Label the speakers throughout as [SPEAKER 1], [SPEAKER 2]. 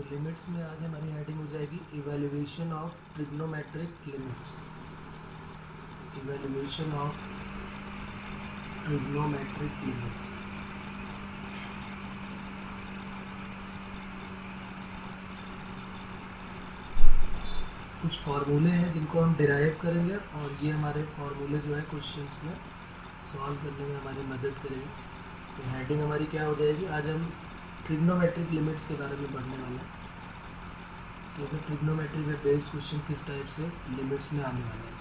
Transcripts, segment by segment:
[SPEAKER 1] तो लिमिट्स में आज हमारी हेडिंग हो जाएगी evaluation of trigonometric limits evaluation of trigonometric limits कुछ फार्मूले हैं जिनको हम डिराइव करेंगे और ये हमारे फार्मूले जो है क्वेश्चंस में सॉल्व करने में हमारी मदद करेंगे। तो हेडिंग हमारी क्या हो जाएगी? आज हम ट्रिग्नोमेट्रिक लिमिट्स के बारे में पढ़ने वाले हैं। फिर ट्रिग्नोमेट्री में बेस्ड क्वेश्चन किस टाइप से लिमिट्स में आने वाले हैं।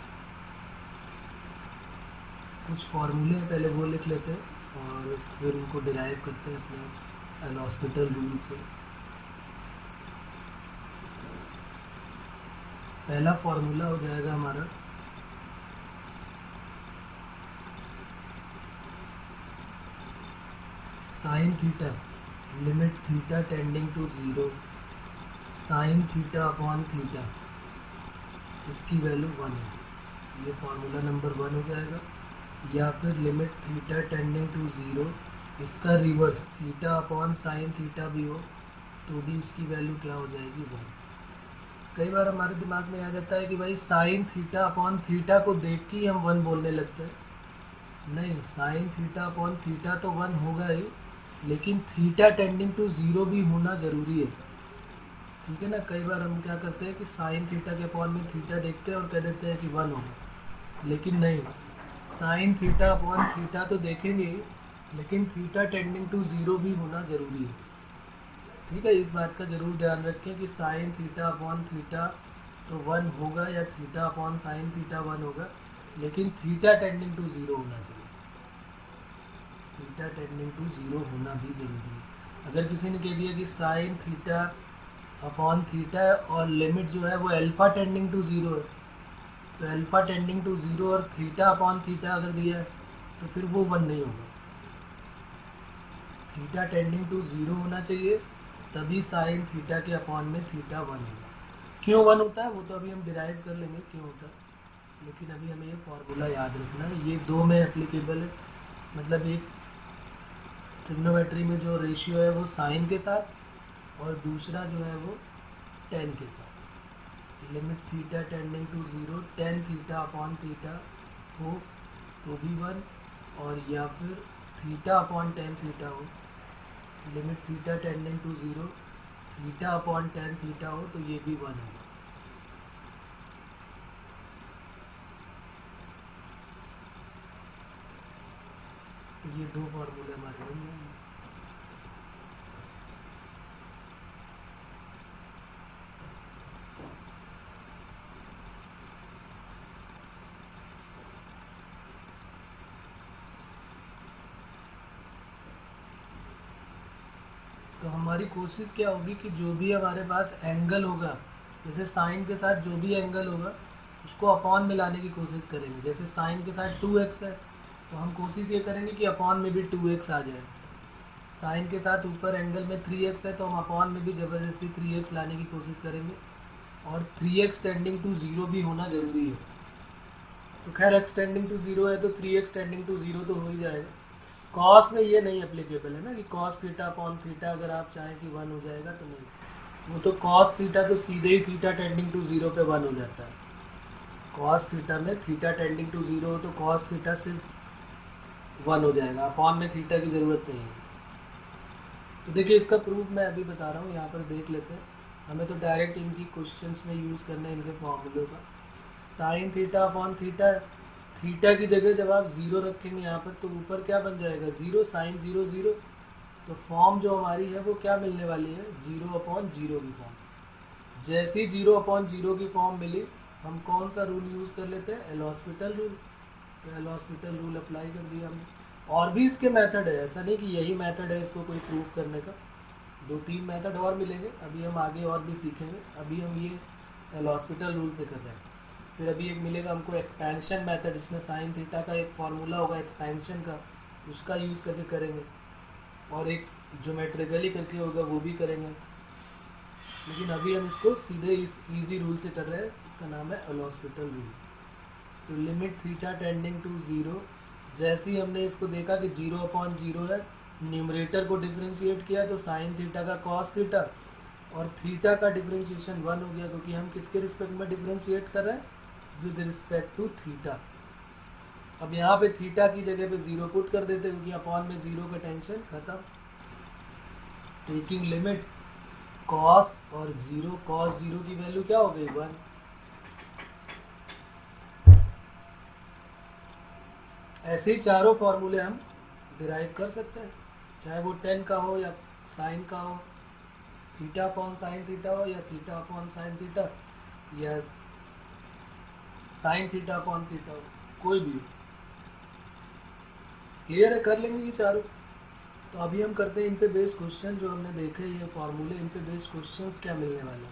[SPEAKER 1] कुछ फॉर्मूले पहले वो लिख लेते हैं और फिर उनको डिराइव करते हैं अपने हॉस्पिटल रूल से। पहला फॉर्मूला हो जाएगा हमारा sine theta limit theta tending to zero sine theta upon theta इसकी वैल्यू वन है। ये फार्मूला नंबर वन हो जाएगा। या फिर limit theta tending to zero इसका reverse theta upon sine theta भी हो तो भी उसकी वैल्यू क्या हो जाएगी वन कई बार हमारे दिमाग में आ जाता है कि भाई साइन थीटा अपॉन थीटा को देख के ही हम वन बोलने लगते हैं। नहीं साइन थीटा अपॉन थीटा तो वन होगा ही, लेकिन थीटा टेंडिंग टू ज़ीरो भी होना ज़रूरी है। ठीक है ना? कई बार हम क्या करते हैं कि साइन थीटा के अपॉन में थीटा देखते हैं और कह देते हैं कि वन होगा लेकिन नहीं साइन थीटा अपॉन थीटा तो देखेंगे, लेकिन थीटा टेंडिंग टू ज़ीरो भी होना ज़रूरी है। ठीक है? इस बात का ज़रूर ध्यान रखें कि साइन थीटा अपॉन थीटा तो वन होगा या theta upon sine theta one होगा, लेकिन थीटा टेंडिंग टू ज़ीरो होना चाहिए थीटा टेंडिंग टू ज़ीरो होना भी ज़रूरी है। अगर किसी ने कह दिया कि साइन थीटा अपॉन थीटा है और लिमिट जो है वो अल्फ़ा टेंडिंग टू ज़ीरो है। तो अल्फ़ा टेंडिंग टू ज़ीरो और थीटा अपॉन थीटा अगर दिया है तो फिर वो वन नहीं होगा। थीटा टेंडिंग टू ज़ीरो होना चाहिए, तभी साइन थीटा के अपॉन में थीटा वन होगा। क्यों वन होता है? वो तो अभी हम डिराइव कर लेंगे, क्यों होता है? लेकिन अभी हमें ये फार्मूला याद रखना है। ये दो में एप्लीकेबल है। मतलब एक ट्रिग्नोमेट्री में जो रेशियो है वो साइन के साथ और दूसरा जो है वो टेन के साथ। Limit theta tending to zero tan theta upon theta हो तो भी वन और या फिर थीटा अपॉन टेन थीटा हो। Limit theta tending to zero theta upon tan theta हो तो ये भी वन होगा तो ये दो फॉर्मूले हमारे बन जाएँगे तो हमारी कोशिश क्या होगी कि जो भी हमारे पास एंगल होगा, जैसे साइन के साथ जो भी एंगल होगा, उसको अपॉन में लाने की कोशिश करेंगे। जैसे साइन के साथ टू एक्स है तो हम कोशिश ये करेंगे कि अपॉन में भी टू एक्स आ जाए। साइन के साथ ऊपर एंगल में थ्री एक्स है तो हम अपॉन में भी ज़बरदस्ती थ्री एक्स लाने की कोशिश करेंगे। और three x tending to zero भी होना ज़रूरी है। तो खैर एक्स टेंडिंग टू ज़ीरो है तो three x tending to zero तो हो ही जाएगा। कॉस में ये नहीं अप्लीकेबल है ना कि कॉस थीटा अपॉन थीटा अगर आप चाहें कि वन हो जाएगा तो नहीं। वो तो कॉस थीटा तो सीधे ही थीटा टेंडिंग टू ज़ीरो पे वन हो जाता है। कॉस थीटा में थीटा टेंडिंग टू ज़ीरो हो तो कॉस थीटा सिर्फ़ वन हो जाएगा। अपॉन में थीटा की ज़रूरत नहीं है। तो देखिए, इसका प्रूफ मैं अभी बता रहा हूँ, यहाँ पर देख लेते हैं। हमें तो डायरेक्ट इनकी क्वेश्चंस में यूज़ करना है, इनके फॉर्मूलों का। Sine theta upon theta theta की जगह जब आप ज़ीरो रखेंगे यहाँ पर तो ऊपर क्या बन जाएगा? Zero, sine zero zero. तो फॉर्म जो हमारी है, वो क्या मिलने वाली है? ज़ीरो अपॉन ज़ीरो की फॉर्म जैसे ज़ीरो अपॉन ज़ीरो की फॉर्म मिली, हम कौन सा रूल यूज़ कर लेते हैं? एल हॉस्पिटल रूल तो एल हॉस्पिटल रूल अप्लाई कर दिया हमने। और भी इसके मेथड है। ऐसा नहीं कि यही मेथड है इसको कोई प्रूफ करने का। दो तीन मेथड और मिलेंगे। अभी हम आगे और भी सीखेंगे। अभी हम ये एल हॉस्पिटल रूल से कर रहे हैं। फिर अभी एक मिलेगा हमको एक्सपेंशन मेथड इसमें साइन थीटा का एक फार्मूला होगा एक्सपेंशन का, उसका यूज़ करके करेंगे। और एक जोमेट्रिकली करके होगा, वो भी करेंगे। लेकिन अभी हम इसको सीधे इस इजी रूल से कर रहे हैं, जिसका नाम है अलॉस्पिटल रूल तो limit theta tending to zero जैसे ही हमने इसको देखा कि ज़ीरो अपॉन ज़ीरो है न्यूमरेटर को डिफ्रेंशिएट किया तो साइन थीटा का कॉस थीटा और थीटा का डिफ्रेंशिएशन वन हो गया, क्योंकि हम किसके रिस्पेक्ट में डिफ्रेंशिएट कर रहे हैं? विद रिस्पेक्ट टू थीटा अब यहाँ पे थीटा की जगह पे ज़ीरो पुट कर देते क्योंकि अपॉन में ज़ीरो का टेंशन खत्म। टेकिंग लिमिट कॉस और ज़ीरो कॉस ज़ीरो की वैल्यू क्या हो गई? वन ऐसे ही चारों फॉर्मूले हम डिराइव कर सकते हैं। चाहे वो टेन का हो या साइन का हो। थीटा अपॉन साइन थीटा हो या थीटा अपॉन साइन थीटा या साइन थीटा अपॉन थीटा, कोई भी क्लियर है? कर लेंगे ये चारों। तो अभी हम करते हैं इन पे बेस्ड क्वेश्चन जो हमने देखे ये फॉर्मूले इन पे बेस्ड क्वेश्चंस क्या मिलने वाला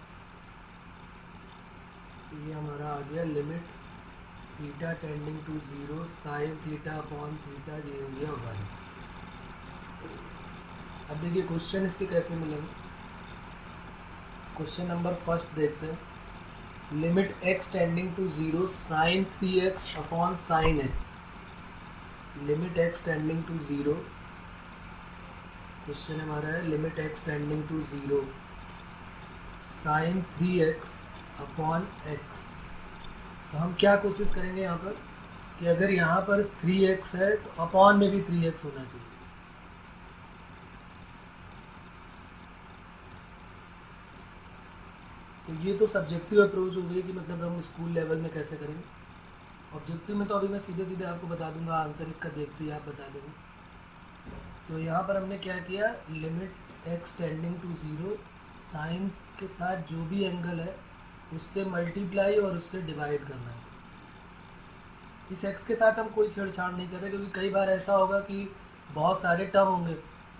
[SPEAKER 1] ये हमारा आ गया limit theta tending to zero sine theta upon theta ये हो गया वन अब देखिए क्वेश्चन इसके कैसे मिलेंगे? क्वेश्चन नंबर फ़र्स्ट देखते हैं। Limit x tending to zero sine three x upon sine x limit x tending to zero question हमारा है limit x tending to zero sine three x upon x तो हम क्या कोशिश करेंगे यहाँ पर? कि अगर यहाँ पर थ्री एक्स है तो अपॉन में भी थ्री एक्स होना चाहिए। तो ये तो सब्जेक्टिव अप्रोच हो गई कि मतलब हम स्कूल लेवल में कैसे करेंगे। ऑब्जेक्टिव में तो अभी मैं सीधे सीधे आपको बता दूँगा आंसर इसका देखते ही आप बता देंगे। तो यहाँ पर हमने क्या किया? Limit x tending to zero sine के साथ जो भी एंगल है, उससे मल्टीप्लाई और उससे डिवाइड करना है। इस एक्स के साथ हम कोई छेड़छाड़ नहीं कर क्योंकि कई बार ऐसा होगा कि बहुत सारे टर्म होंगे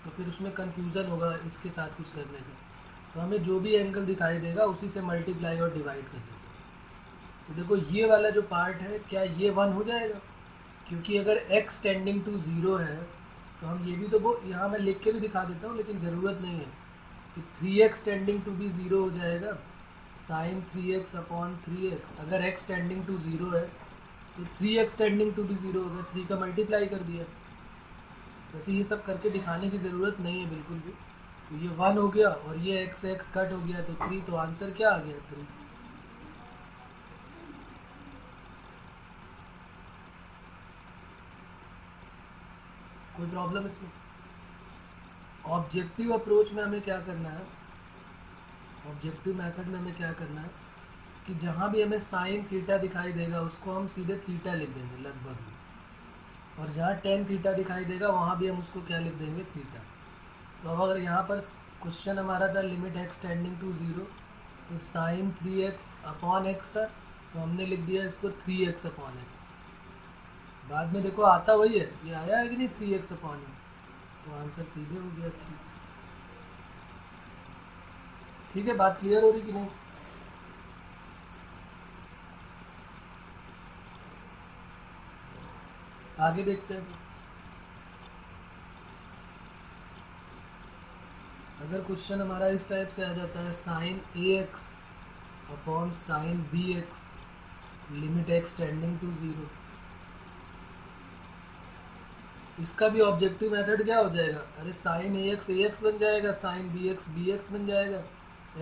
[SPEAKER 1] तो फिर उसमें कन्फ्यूज़न होगा इसके साथ कुछ करने का। तो हमें जो भी एंगल दिखाई देगा, उसी से मल्टीप्लाई और डिवाइड कर देगा तो देखो, ये वाला जो पार्ट है, क्या ये वन हो जाएगा? क्योंकि अगर एक्स टेंडिंग टू ज़ीरो है तो हम ये भी तो वो, यहाँ मैं लिख के भी दिखा देता हूँ, लेकिन ज़रूरत नहीं है। कि थ्री एक्स टेंडिंग टू भी ज़ीरो हो जाएगा sine three x upon three x अगर एक्स टेंडिंग टू ज़ीरो है तो थ्री एक्स टेंडिंग टू भी ज़ीरो हो गया थ्री का मल्टीप्लाई कर दिया। वैसे ये सब करके दिखाने की ज़रूरत नहीं है बिल्कुल भी। तो ये वन हो गया और ये एक्स एक्स कट हो गया तो थ्री तो आंसर क्या आ गया? थ्री कोई प्रॉब्लम इसमें? ऑब्जेक्टिव अप्रोच में हमें क्या करना है? ऑब्जेक्टिव मेथड में हमें क्या करना है? कि जहाँ भी हमें साइन थीटा दिखाई देगा, उसको हम सीधे थीटा लिख देंगे लगभग। और जहाँ टेन थीटा दिखाई देगा, वहाँ भी हम उसको क्या लिख देंगे? थीटा तो अब अगर यहाँ पर क्वेश्चन हमारा था limit x tending to zero तो sine three x upon x था तो हमने लिख दिया इसको थ्री एक्स अपॉन एक्स बाद में देखो आता वही है, ये आया है कि नहीं थ्री एक्स अपॉन एक्स तो आंसर सीधे हो गया थ्री ठीक है, बात क्लियर हो रही कि नहीं? आगे देखते हैं। अगर क्वेश्चन हमारा इस टाइप से आ जाता है sine a x upon sine b x limit x tending to zero इसका भी ऑब्जेक्टिव मेथड क्या हो जाएगा? अरे sine a x a x बन जाएगा sine b x b x बन जाएगा।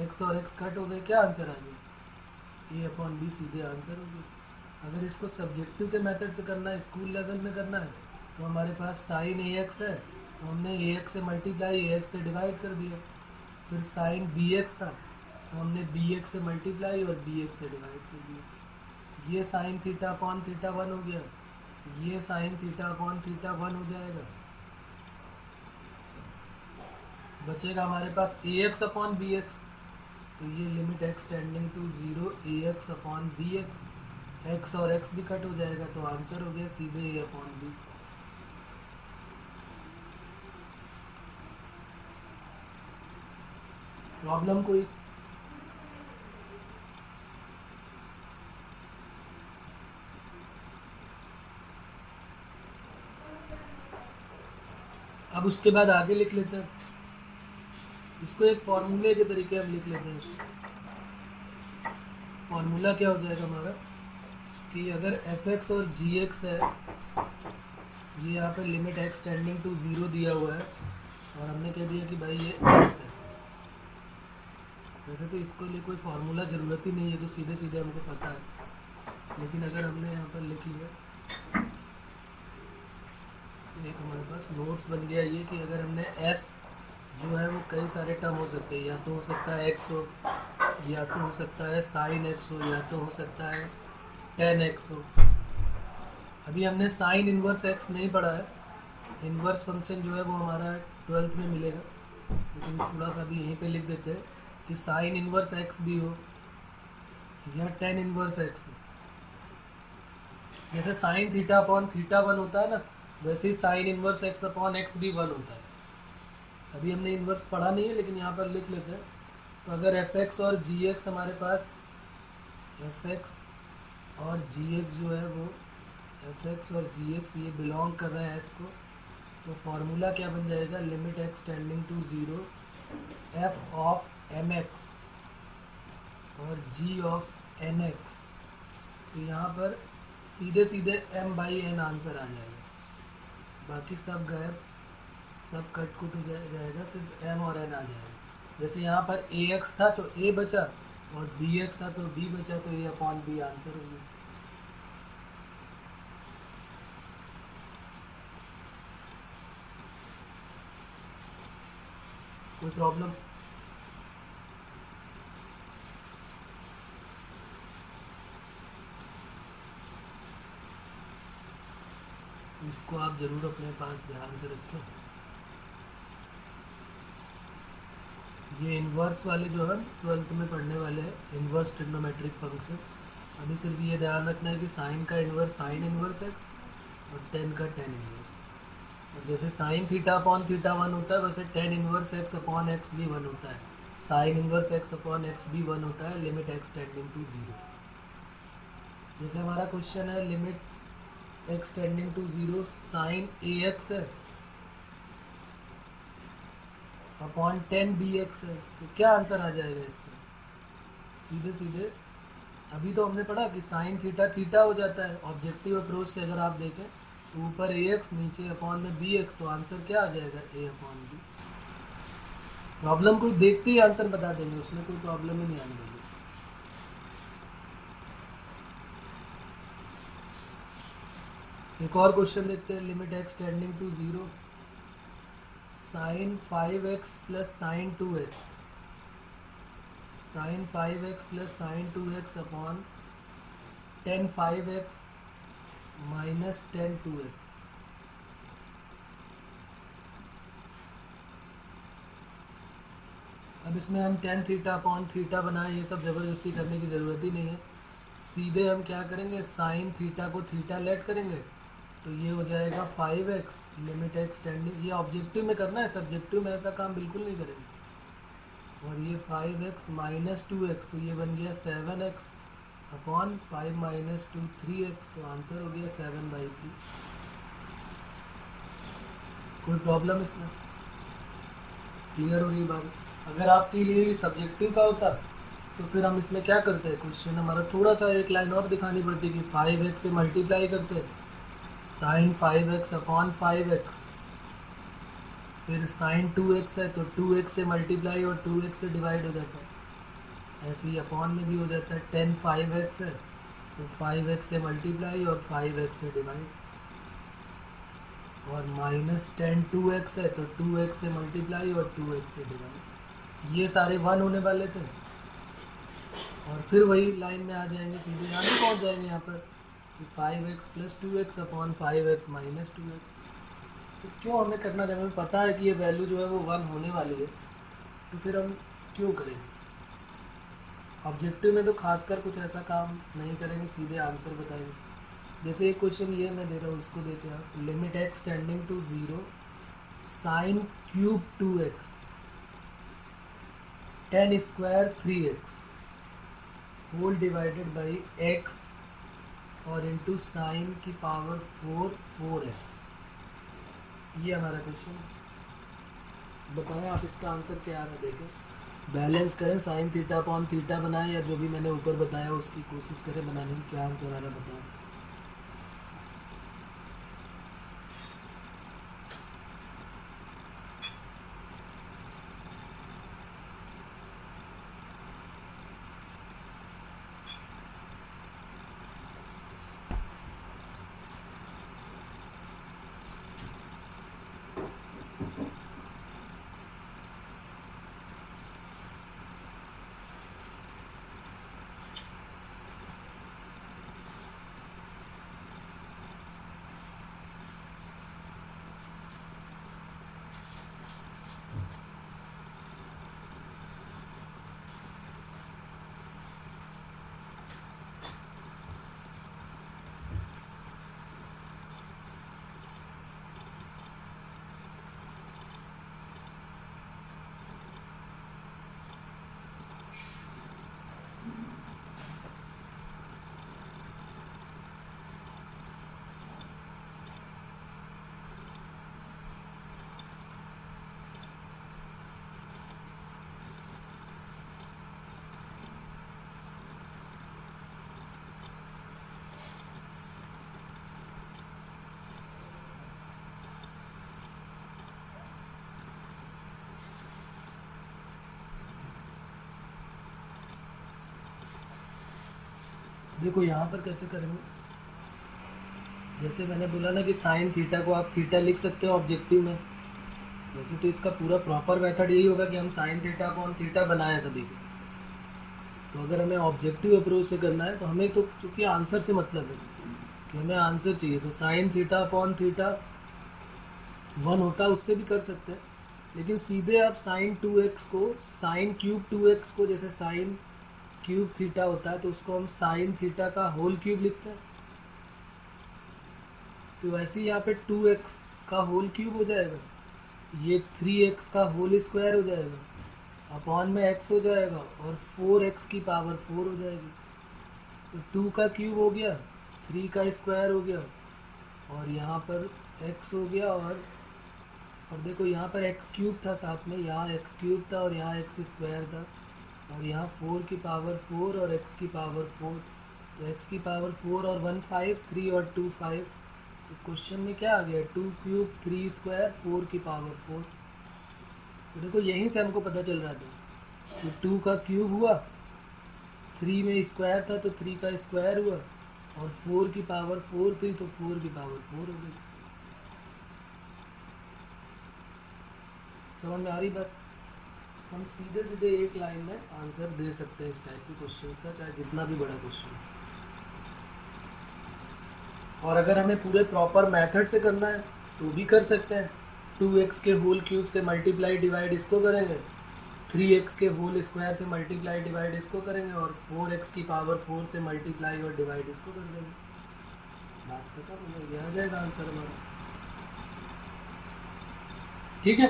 [SPEAKER 1] एक्स और एक्स कट हो गए, क्या आंसर आ गया ए अपॉन बी सीधे आंसर हो गया अगर इसको सब्जेक्टिव के मेथड से करना है स्कूल लेवल में करना है तो हमारे पास साइन ए एक्स है। तो हमने ए एक्स से मल्टीप्लाई ए एक्स से डिवाइड कर दिया। फिर साइन बी एक्स था तो हमने बी एक्स से मल्टीप्लाई और बी एक्स से डिवाइड कर दिया। ये sine theta upon theta one हो गया। ये sine theta upon theta one हो जाएगा। बचेगा हमारे पास a x upon b x तो ये limit x tending to zero a x upon b x x और एक्स भी कट हो जाएगा तो आंसर हो गया सीधे ए अपॉन बी प्रॉब्लम कोई? अब उसके बाद आगे लिख लेते हैं। इसको एक फॉर्मूले के तरीके हम लिख लेते हैं। फॉर्मूला क्या हो जाएगा हमारा? कि अगर एफ़ एक्स और जी एक्स है, ये यहाँ पे limit x tending to zero दिया हुआ है, और हमने कह दिया कि भाई ये एस है। वैसे तो इसको लिए कोई फार्मूला ज़रूरत ही नहीं है, जो सीधे सीधे हमको पता है। लेकिन अगर हमने यहाँ पर लिख लिया, एक हमारे पास नोट्स बन गया ये कि अगर हमने एस जो है वो कई सारे टर्म हो सकते हैं। या तो हो सकता है एक्स हो, या तो हो सकता है साइन एक्स हो, या तो हो सकता है टेन एक्स हो। अभी हमने साइन इनवर्स एक्स नहीं पढ़ा है। इनवर्स फ़ंक्शन जो है वो हमारा ट्वेल्थ में मिलेगा। लेकिन थोड़ा सा अभी यहीं पे लिख देते हैं। कि साइन इनवर्स एक्स भी हो या टेन इनवर्स एक्स हो। जैसे sine theta upon theta one होता है ना, वैसे ही sine inverse x upon x भी वन होता है। अभी हमने इनवर्स पढ़ा नहीं है, लेकिन यहाँ पर लिख लेते हैं। तो अगर एफ़ एक्स और जी एक्स हमारे पास एफ़ एक्स और जी एक्स जो है वो एफ़ एक्स और जी एक्स ये बिलोंग कर रहे हैं इसको तो फार्मूला क्या बन जाएगा? Limit x tending to zero f of m x और जी ऑफ़ एन एक्स तो यहाँ पर सीधे सीधे एम बाई एन आंसर आ जाएगा। बाकी सब गायब सब कट कुट हो जाएगा सिर्फ़ एम और एन आ जाएगा। जैसे यहाँ पर ए एक्स था तो ए बचा और बी एक्स था तो बी बचा तो ए अपॉन बी आंसर हो गया। कोई प्रॉब्लम इसको आप ज़रूर अपने पास ध्यान से रखें ये इन्वर्स वाले जो है ट्वेल्थ में पढ़ने वाले हैं इन्वर्स ट्रिग्नोमेट्रिक फ़ंक्शन अभी सिर्फ़ ये ध्यान रखना है कि साइन का इन्वर्स साइन इन्वर्स एक्स और टेन का टेन इन्वर्स और जैसे sine theta upon theta one होता है, वैसे tan inverse x upon x भी वन होता है। Sine inverse x upon x भी वन होता है limit x tending to zero जैसे हमारा क्वेश्चन है limit x tending to zero sine a x है अपॉन टेन बी एक्स है तो क्या आंसर आ जाएगा इसका सीधे सीधे। अभी तो हमने पढ़ा कि साइन थीटा थीटा हो जाता है। ऑब्जेक्टिव अप्रोच से अगर आप देखें तो ऊपर ए एक्स नीचे अपॉन में बी एक्स तो आंसर क्या आ जाएगा? ए अपॉन बी प्रॉब्लम को देखते ही आंसर बता देंगे, उसमें कोई प्रॉब्लम ही नहीं आने वाली। एक और क्वेश्चन देखते हैं limit x tending to zero sine five x plus sine two x sine five x plus sine two x upon tan five x minus tan two x अब इसमें हम टेन थीटा अपॉन थीटा बनाए, ये सब ज़बरदस्ती करने की ज़रूरत ही नहीं है। सीधे हम क्या करेंगे? साइन थीटा को थीटा लेट करेंगे। तो ये हो जाएगा five x limit x tending ये ऑब्जेक्टिव में करना है सब्जेक्टिव में ऐसा काम बिल्कुल नहीं करेंगे। और ये five x minus two x तो ये बन गया seven x upon five minus two three x तो आंसर हो गया सेवन बाई थ्री कोई प्रॉब्लम इसमें? क्लियर हो रही बात? अगर आपके लिए सब्जेक्टिव का होता तो फिर हम इसमें क्या करते हैं? क्वेश्चन हमारा थोड़ा सा एक लाइन और दिखानी पड़ती कि फाइव एक्स से मल्टीप्लाई करते sine five x upon five x. फिर साइन टू एक्स है तो टू एक्स से मल्टीप्लाई और टू एक्स से डिवाइड हो जाता है। ऐसे ही अपॉन में भी हो जाता है। टेन फाइव एक्स है तो फाइव एक्स से मल्टीप्लाई और फाइव एक्स से डिवाइड। और माइनस टेन टू एक्स है तो टू एक्स से मल्टीप्लाई और टू एक्स से डिवाइड। ये सारे वन होने वाले थे। और फिर वही लाइन में आ जाएँगे, सीधे यहाँ भी पहुँच जाएँगे यहाँ पर। कि five x plus two x upon five x minus two x. तो क्यों हमें करना जब हमें पता है कि ये वैल्यू जो है वो वन होने वाली है तो फिर हम क्यों करेंगे ऑब्जेक्टिव में तो खासकर कुछ ऐसा काम नहीं करेंगे, सीधे आंसर बताएँगे। जैसे एक क्वेश्चन ये मैं दे रहा हूँ, उसको देते आप। Limit x tending to zero sine cube two x tan square three x whole divided by x और इंटू साइन की पावर फोर फोर एक्स ये हमारा क्वेश्चन बताएँ आप इसका आंसर क्या आ रहा है, देखें. बैलेंस करें साइन थीटा पॉन थीटा बनाएँ, या जो भी मैंने ऊपर बताया, उसकी कोशिश करें, बनाने में क्या आंसर आ रहा है बताएँ. देखो, यहाँ पर कैसे करेंगे? जैसे मैंने बोला ना कि साइन थीटा को आप थीटा लिख सकते हो ऑब्जेक्टिव में। वैसे तो इसका पूरा प्रॉपर मेथड यही होगा कि हम साइन थीटा अपॉन थीटा बनाएँ सभी को। तो अगर हमें ऑब्जेक्टिव अप्रोच से करना है तो हमें तो क्योंकि आंसर से मतलब है कि हमें आंसर चाहिए तो sine theta upon theta one होता है, उससे भी कर सकते हैं। लेकिन सीधे आप साइन टू एक्स को साइन क्यूब टू एक्स को, जैसे साइन क्यूब थीटा होता है तो उसको हम साइन थीटा का होल क्यूब लिखते हैं। तो वैसे ही यहाँ पे टू एक्स का होल क्यूब हो जाएगा। ये थ्री एक्स का होल स्क्वायर हो जाएगा। अपॉन में एक्स हो जाएगा और फोर एक्स की पावर फोर हो जाएगी। तो टू का क्यूब हो गया थ्री का स्क्वायर हो गया, और यहाँ पर एक्स हो गया और और देखो यहाँ पर एक्स क्यूब था साथ में, यहाँ एक्स क्यूब था और यहाँ एक्स स्क्वायर था। और यहाँ फोर की पावर फोर और एक्स की पावर फोर तो एक्स की पावर फोर और वन फाइव थ्री और टू फाइव तो क्वेश्चन में क्या आ गया? Two cube three square four की पावर फोर तो देखो, यहीं से हमको पता चल रहा था कि टू का क्यूब हुआ थ्री में स्क्वायर था तो थ्री का स्क्वायर हुआ और फोर की पावर फोर थी तो फोर की पावर फोर हो गई। समझ में आ रही बात? हम सीधे सीधे एक लाइन में आंसर दे सकते हैं इस टाइप के क्वेश्चंस का, चाहे जितना भी बड़ा क्वेश्चन और अगर हमें पूरे प्रॉपर मेथड से करना है तो भी कर सकते हैं। टू एक्स के होल क्यूब से मल्टीप्लाई डिवाइड इसको करेंगे। थ्री एक्स के होल स्क्वायर से मल्टीप्लाई डिवाइड इसको करेंगे, और फोर एक्स की पावर फोर से मल्टीप्लाई और डिवाइड इसको कर देंगे। बात यह आ जाएगा आंसर हमारा। ठीक है?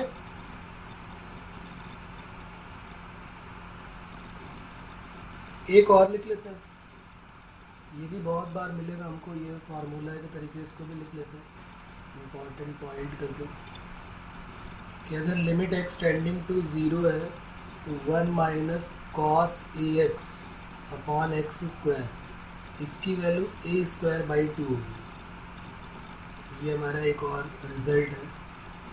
[SPEAKER 1] एक और लिख लेते हैं। ये भी बहुत बार मिलेगा हमको, ये फार्मूला के तरीके इसको भी लिख लेते हैं। इंपॉर्टेंट पॉइंट करके। कि अगर limit x tending to zero है तो one minus cos a x upon x square इसकी value a square by two होगी। ये हमारा एक और रिज़ल्ट है।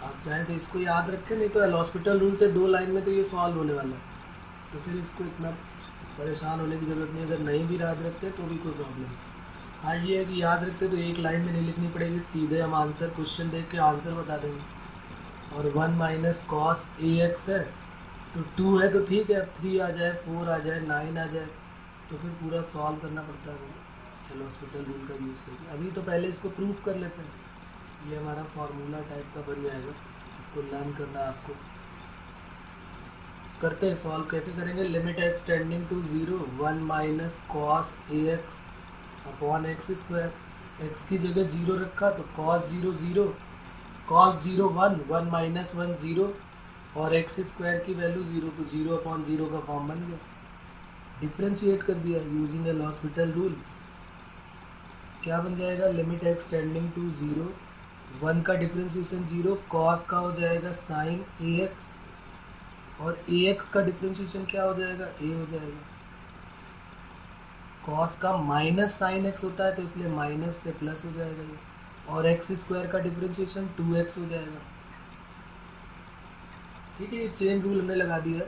[SPEAKER 1] आप चाहें तो इसको याद रखें, नहीं तो हॉस्पिटल रूल से दो लाइन में तो ये सॉल्व होने वाला है। तो फिर इसको इतना परेशान होने की ज़रूरत नहीं, अगर नहीं भी याद रखते तो भी कोई प्रॉब्लम हाँ ये है कि याद रखते तो एक लाइन में नहीं लिखनी पड़ेगी, सीधे हम आंसर क्वेश्चन देख के आंसर बता देंगे. और one minus cos a x है तो टू है तो ठीक है थ्री आ जाए फोर आ जाए नाइन आ जाए तो फिर पूरा सॉल्व करना पड़ता है. चलो हॉस्पिटल रूल का यूज़ करके. अभी तो पहले इसको प्रूफ कर लेते हैं. ये हमारा फार्मूला टाइप का बन जाएगा. इसको लर्न करना आपको. करते हैं सॉल्व कैसे करेंगे? Limit x tending to zero one minus cos a x upon x square x की जगह ज़ीरो रखा तो cos zero zero cos zero one one minus one zero और एक्स स्क्वायर की वैल्यू ज़ीरो तो ज़ीरो अपॉन ज़ीरो का form बन गया। डिफ्रेंशिएट कर दिया यूजिंग एल हॉस्पिटल रूल क्या बन जाएगा? Limit x tending to zero one का डिफ्रेंशिएशन ज़ीरो कॉस का हो जाएगा साइन ए एक्स और ए एक्स का डिफ्रेंशिएशन क्या हो जाएगा? ए हो जाएगा। कॉस का माइनस साइन एक्स होता है तो इसलिए माइनस से प्लस हो जाएगा ये। और एक्स स्क्वायर का डिफ्रेंशिएशन टू एक्स हो जाएगा। ठीक है, ये चेन रूल हमने लगा दिया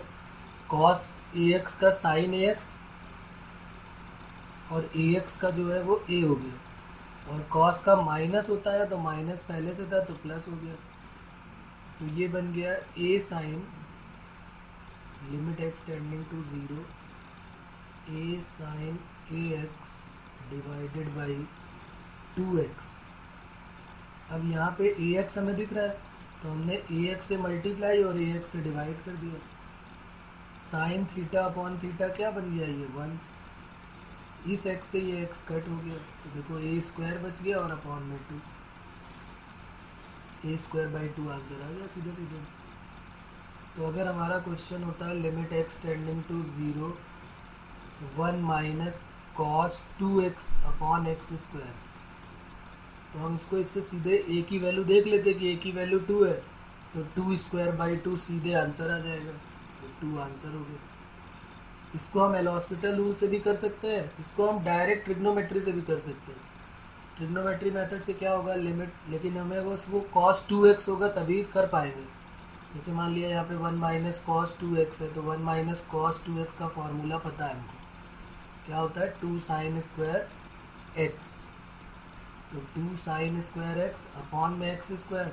[SPEAKER 1] कॉस ए एक्स का साइन ए एक्स और ए एक्स का जो है वो ए हो गया। और कॉस का माइनस होता है तो माइनस पहले से था तो प्लस हो गया। तो ये बन गया a sine tending to zero a sine a x divided by two x अब यहाँ पे ए एक्स हमें दिख रहा है तो हमने ए एक्स से मल्टीप्लाई और ए एक्स से डिवाइड कर दिया। साइन थीटा अपॉन थीटा क्या बन गया ये? वन इस एक्स से ये एक्स कट हो गया। तो देखो ए स्क्वायर बच गया और अपॉन में two a square by two answer आ गया सीधे सीधे तो अगर हमारा क्वेश्चन होता है limit x tending to zero one minus cos two x upon x square तो हम इसको इससे सीधे ए की वैल्यू देख लेते कि ए की वैल्यू टू है तो टू स्क्वायर बाई टू सीधे आंसर आ जाएगा। तो टू आंसर हो गया। इसको हम एल हॉस्पिटल रूल से भी कर सकते हैं, इसको हम डायरेक्ट ट्रिग्नोमेट्री से भी कर सकते हैं। ट्रिग्नोमेट्री मेथड से क्या होगा? लिमिट लेकिन हमें बस वो कॉस टू एक्स होगा, तभी कर पाएँगे। जैसे मान लिया यहाँ पे one minus cos two x है तो one minus cos two x का फॉर्मूला पता है हमको क्या होता है? टू साइन स्क्वायर एक्स तो two sine square x upon में x square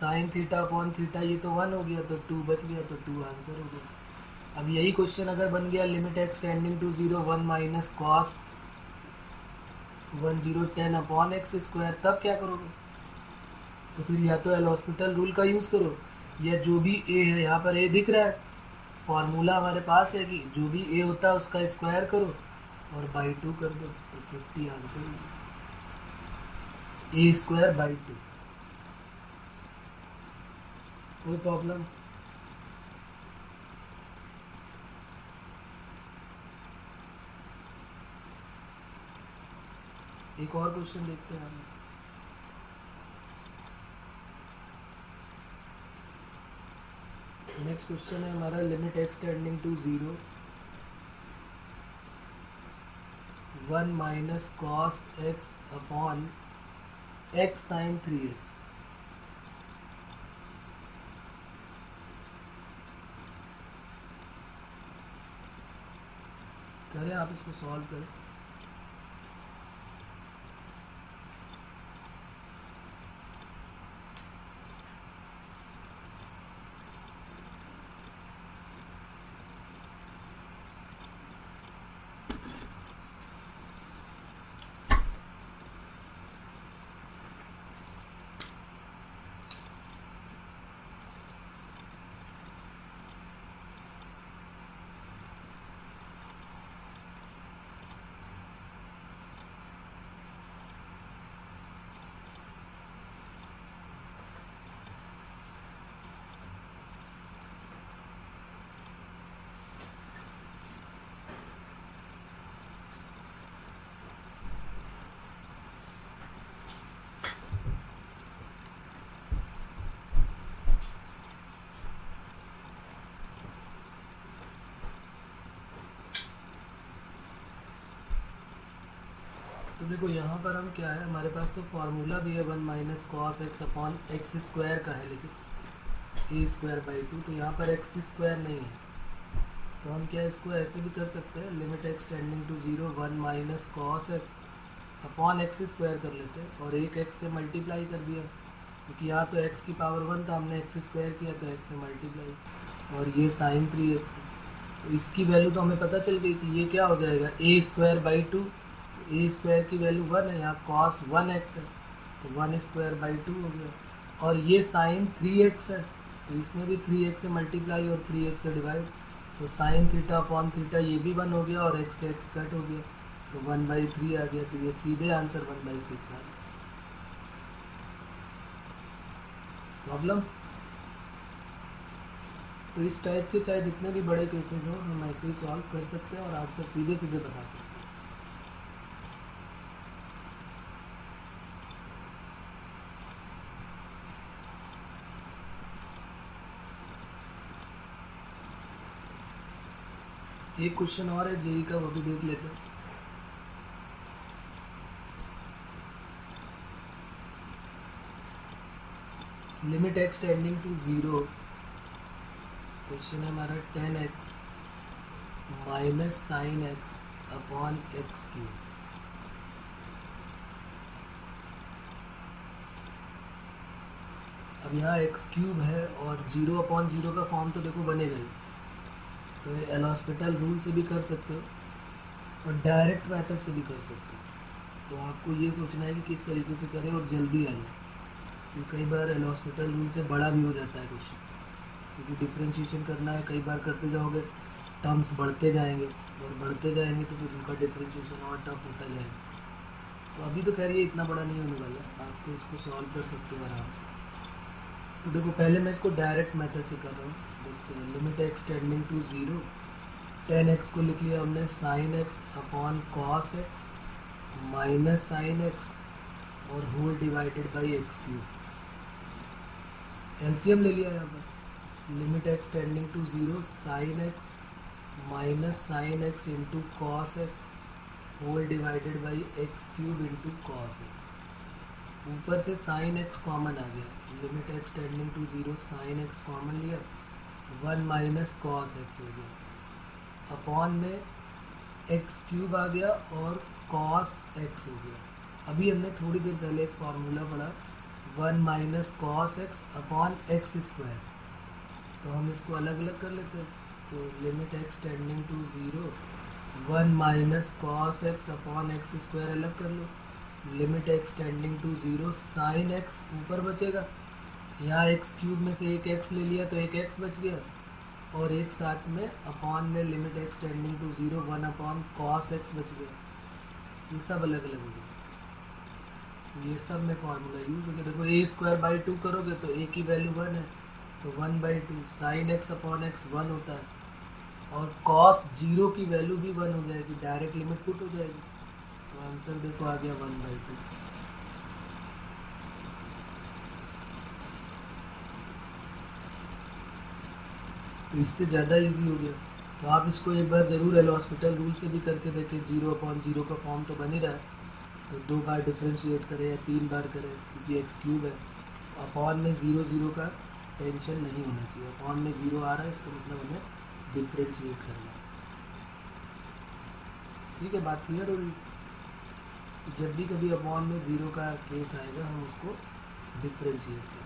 [SPEAKER 1] sine theta upon theta ये तो वन हो गया तो टू बच गया तो टू आंसर हो गया। अब यही क्वेश्चन अगर बन गया limit x tending to zero one minus cos one zero ten upon x square तब क्या करोगे? तो फिर या तो एल हॉस्पिटल रूल का यूज़ करो या जो भी ए है, यहाँ पर ए दिख रहा है। फॉर्मूला हमारे पास है कि जो भी ए होता है, उसका स्क्वायर करो और बाई टू कर दो तो fifty answer a square by two कोई प्रॉब्लम एक और क्वेश्चन देखते हैं हम। नेक्स्ट क्वेश्चन है हमारा limit x tending to zero one minus cos x upon x sine three x करें आप इसको सॉल्व करें। तो देखो, यहाँ पर हम क्या है, हमारे पास तो फार्मूला भी है one minus cos x upon x square का है, लेकिन ए स्क्वायर बाई टू तो यहाँ पर एक्स स्क्वायर नहीं है। तो हम क्या इसको ऐसे भी कर सकते हैं limit x tending to zero one minus cos x upon x square कर लेते हैं, और एक एक्स से मल्टीप्लाई कर दिया। क्योंकि यहाँ तो एक्स की पावर वन था हमने एक्स स्क्वायर किया तो एक्स से मल्टीप्लाई और ये साइन थ्री एक्स तो इसकी वैल्यू तो हमें पता चल गई थी ये क्या हो जाएगा a square by two a square की वैल्यू वन है, यहाँ कॉस वन एक्स है तो वन स्क्वायर बाई टू हो गया। और ये साइन थ्री एक्स है तो इसमें भी थ्री एक्स से मल्टीप्लाई और थ्री एक्स से डिवाइड तो साइन थीटा अपॉन थीटा ये भी वन हो गया और एक्स से एक्स कट हो गया। तो वन बाई थ्री आ गया तो ये सीधे आंसर वन बाई सिक्स आ गया। प्रॉब्लम तो इस टाइप के चाहे जितने भी बड़े केसेस हो, हम ऐसे ही सॉल्व कर सकते हैं और आंसर सीधे सीधे बता सकते हैं। एक क्वेश्चन और है जेई का, वो भी देख लेते हैं। Limit x tending to zero question है हमारा tan x minus sine x upon x cube अब यहाँ एक्स क्यूब है और ज़ीरो अपॉन ज़ीरो का फॉर्म तो देखो बनेगा ही। तो ये एल हॉस्पिटल रूल से भी कर सकते हो और डायरेक्ट मैथड से भी कर सकते हो। तो आपको ये सोचना है कि किस तरीके से करें और जल्दी आ जाए। क्योंकि कई बार एल हॉस्पिटल रूल से बड़ा भी हो जाता है क्वेश्चन क्योंकि डिफ्रेंशिएशन करना है, कई बार करते जाओगे टर्म्स बढ़ते जाएँगे और बढ़ते जाएँगे तो फिर उनका डिफ्रेंशिएशन और टफ होता जाएगा। तो अभी तो खैर ये इतना बड़ा नहीं होने वाला आप तो इसको सॉल्व कर सकते हो आराम से। तो देखो, पहले मैं इसको डायरेक्ट मेथड से कर रहा हूँ। हैं limit x tending to zero tan x को लिख लिया हमने sine x upon cos x minus sine x और whole divided by x cube LCM ले लिया यहाँ पर। Limit x tending to zero sine x minus sine x into cos x whole divided by x cube into cos x ऊपर से sine x common आ गया। Limit x tending to zero sine x common लिया। One minus cos x हो गया upon में x cube आ गया और कॉस एक्स हो गया। अभी हमने थोड़ी देर पहले एक फार्मूला पढ़ा, one minus cos x upon x square तो हम इसको अलग अलग कर लेते हैं। तो limit x tending to zero one minus cos x upon x square अलग कर लो। Limit x tending to zero sine x ऊपर बचेगा। यहाँ एक्स क्यूब में से एक एक्स ले लिया तो एक एक्स बच गया। और एक साथ में अपॉन में limit x tending to zero one upon cos x बच गया। ये सब अलग अलग हो गया। ये सब में फार्मूला यूज़ गया। देखो ए स्क्वायर बाई टू करोगे तो ए की वैल्यू वन है। तो one by two sine x upon x one होता है। और कॉस ज़ीरो की वैल्यू भी वन हो जाएगी। डायरेक्ट लिमिट पुट हो जाएगी। तो आंसर देखो आ गया वन बाई टू तो इससे ज़्यादा इजी हो गया। तो आप इसको एक बार ज़रूर एल हॉस्पिटल रूल से भी करके देखें। ज़ीरो अपॉन ज़ीरो का फॉर्म तो बन ही रहा। है तो दो बार डिफ्रेंशिएट करें या तीन बार करें, क्योंकि एक्स क्यूब है। तो अपॉन में ज़ीरो ज़ीरो का टेंशन नहीं होना चाहिए। अपॉन में ज़ीरो आ रहा है, इसका मतलब हमें डिफ्रेंशिएट करना ठीक है, बात क्लियर हो रही जब भी कभी अपॉन में ज़ीरो का केस आएगा, हम उसको डिफ्रेंशिएट करें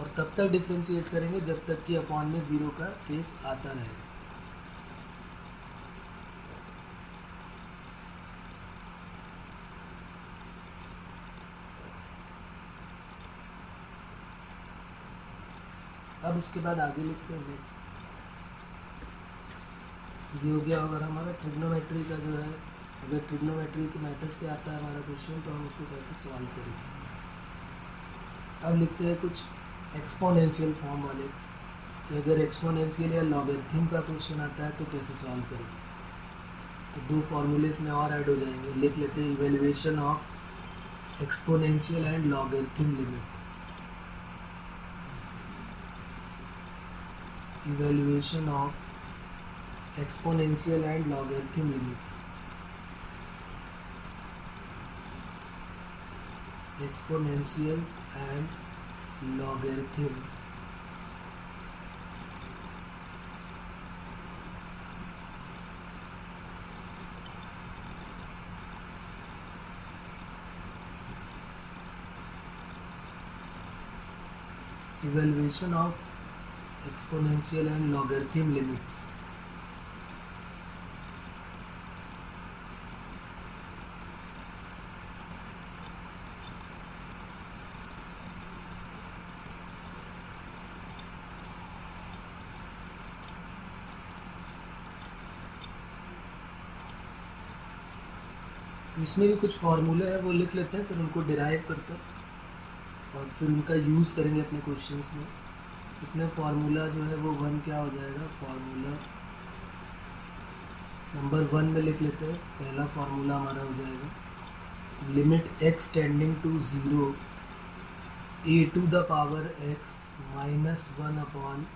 [SPEAKER 1] और तब तक डिफ्रेंशिएट करेंगे जब तक कि अपॉन में ज़ीरो का केस आता रहेगा अब उसके बाद आगे लिखते हैं नेक्स्ट ये हो गया अगर हमारा ट्रिग्नोमेट्री का जो है, अगर ट्रिग्नोमेट्री के मेथड से आता है हमारा क्वेश्चन तो हम उसको कैसे सॉल्व करेंगे? अब लिखते हैं कुछ एक्सपोनेंशियल फॉर्म वाले। कि अगर एक्सपोनेंशियल या लॉगरिथम का क्वेश्चन आता है तो कैसे सॉल्व करें? तो दो फॉर्मूले इसमें और ऐड हो जाएँगे। लिख लेते हैं evaluation of exponential and logarithm limit evaluation of exponential and logarithm limit exponential and logarithm evaluation of exponential and logarithm limits इसमें भी कुछ फार्मूले हैं, वो लिख लेते हैं, फिर उनको डिराइव करते हैं। और फिर उनका यूज़ करेंगे अपने क्वेश्चंस में। इसमें फार्मूला जो है, वो वन क्या हो जाएगा? फार्मूला नंबर वन में लिख लेते हैं। पहला फार्मूला हमारा हो जाएगा। Limit x tending to zero a to the power x minus one upon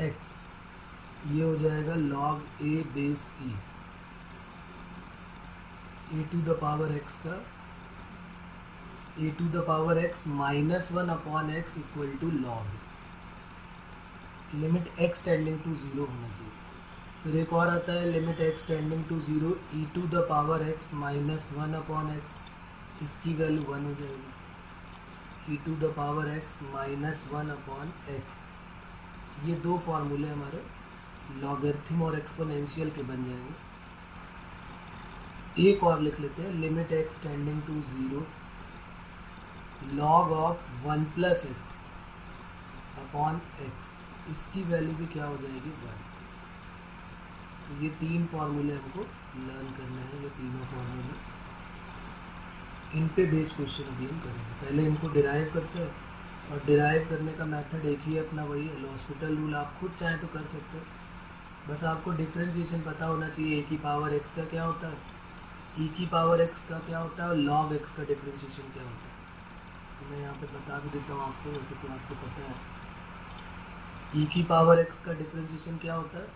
[SPEAKER 1] x ये हो जाएगा log a base e a to the power x का a to the power x minus one upon x equal to log limit x tending to zero होना चाहिए। फिर एक और आता है limit x tending to zero e to the power x minus one upon x इसकी value one हो जाएगी। E to the power x minus one upon x ये दो फार्मूले हमारे लॉगरिथम और एक्सपोनेंशियल के बन जाएँगे। एक और लिख लेते हैं limit x tending to zero log of one plus x upon x इसकी वैल्यू भी क्या हो जाएगी? वन तो ये तीन फार्मूले हमको लर्न करने हैं, ये तीनों फार्मूले इन पे बेस्ड क्वेश्चन अभी हम करेंगे। पहले इनको डिराइव करते हैं। और डिराइव करने का मेथड एक ही है अपना, वही है हॉस्पिटल रूल आप खुद चाहें तो कर सकते हैं। बस आपको डिफ्रेंशिएशन पता होना चाहिए ए की पावर एक्स का क्या होता है। ई की पावर एक्स का क्या होता है और लॉग एक्स का डिफ्रेंशिएशन क्या होता है? तो मैं यहाँ पे बता भी देता हूँ आपको, वैसे तो आपको पता है। ई की पावर एक्स का डिफ्रेंशिएशन क्या होता है?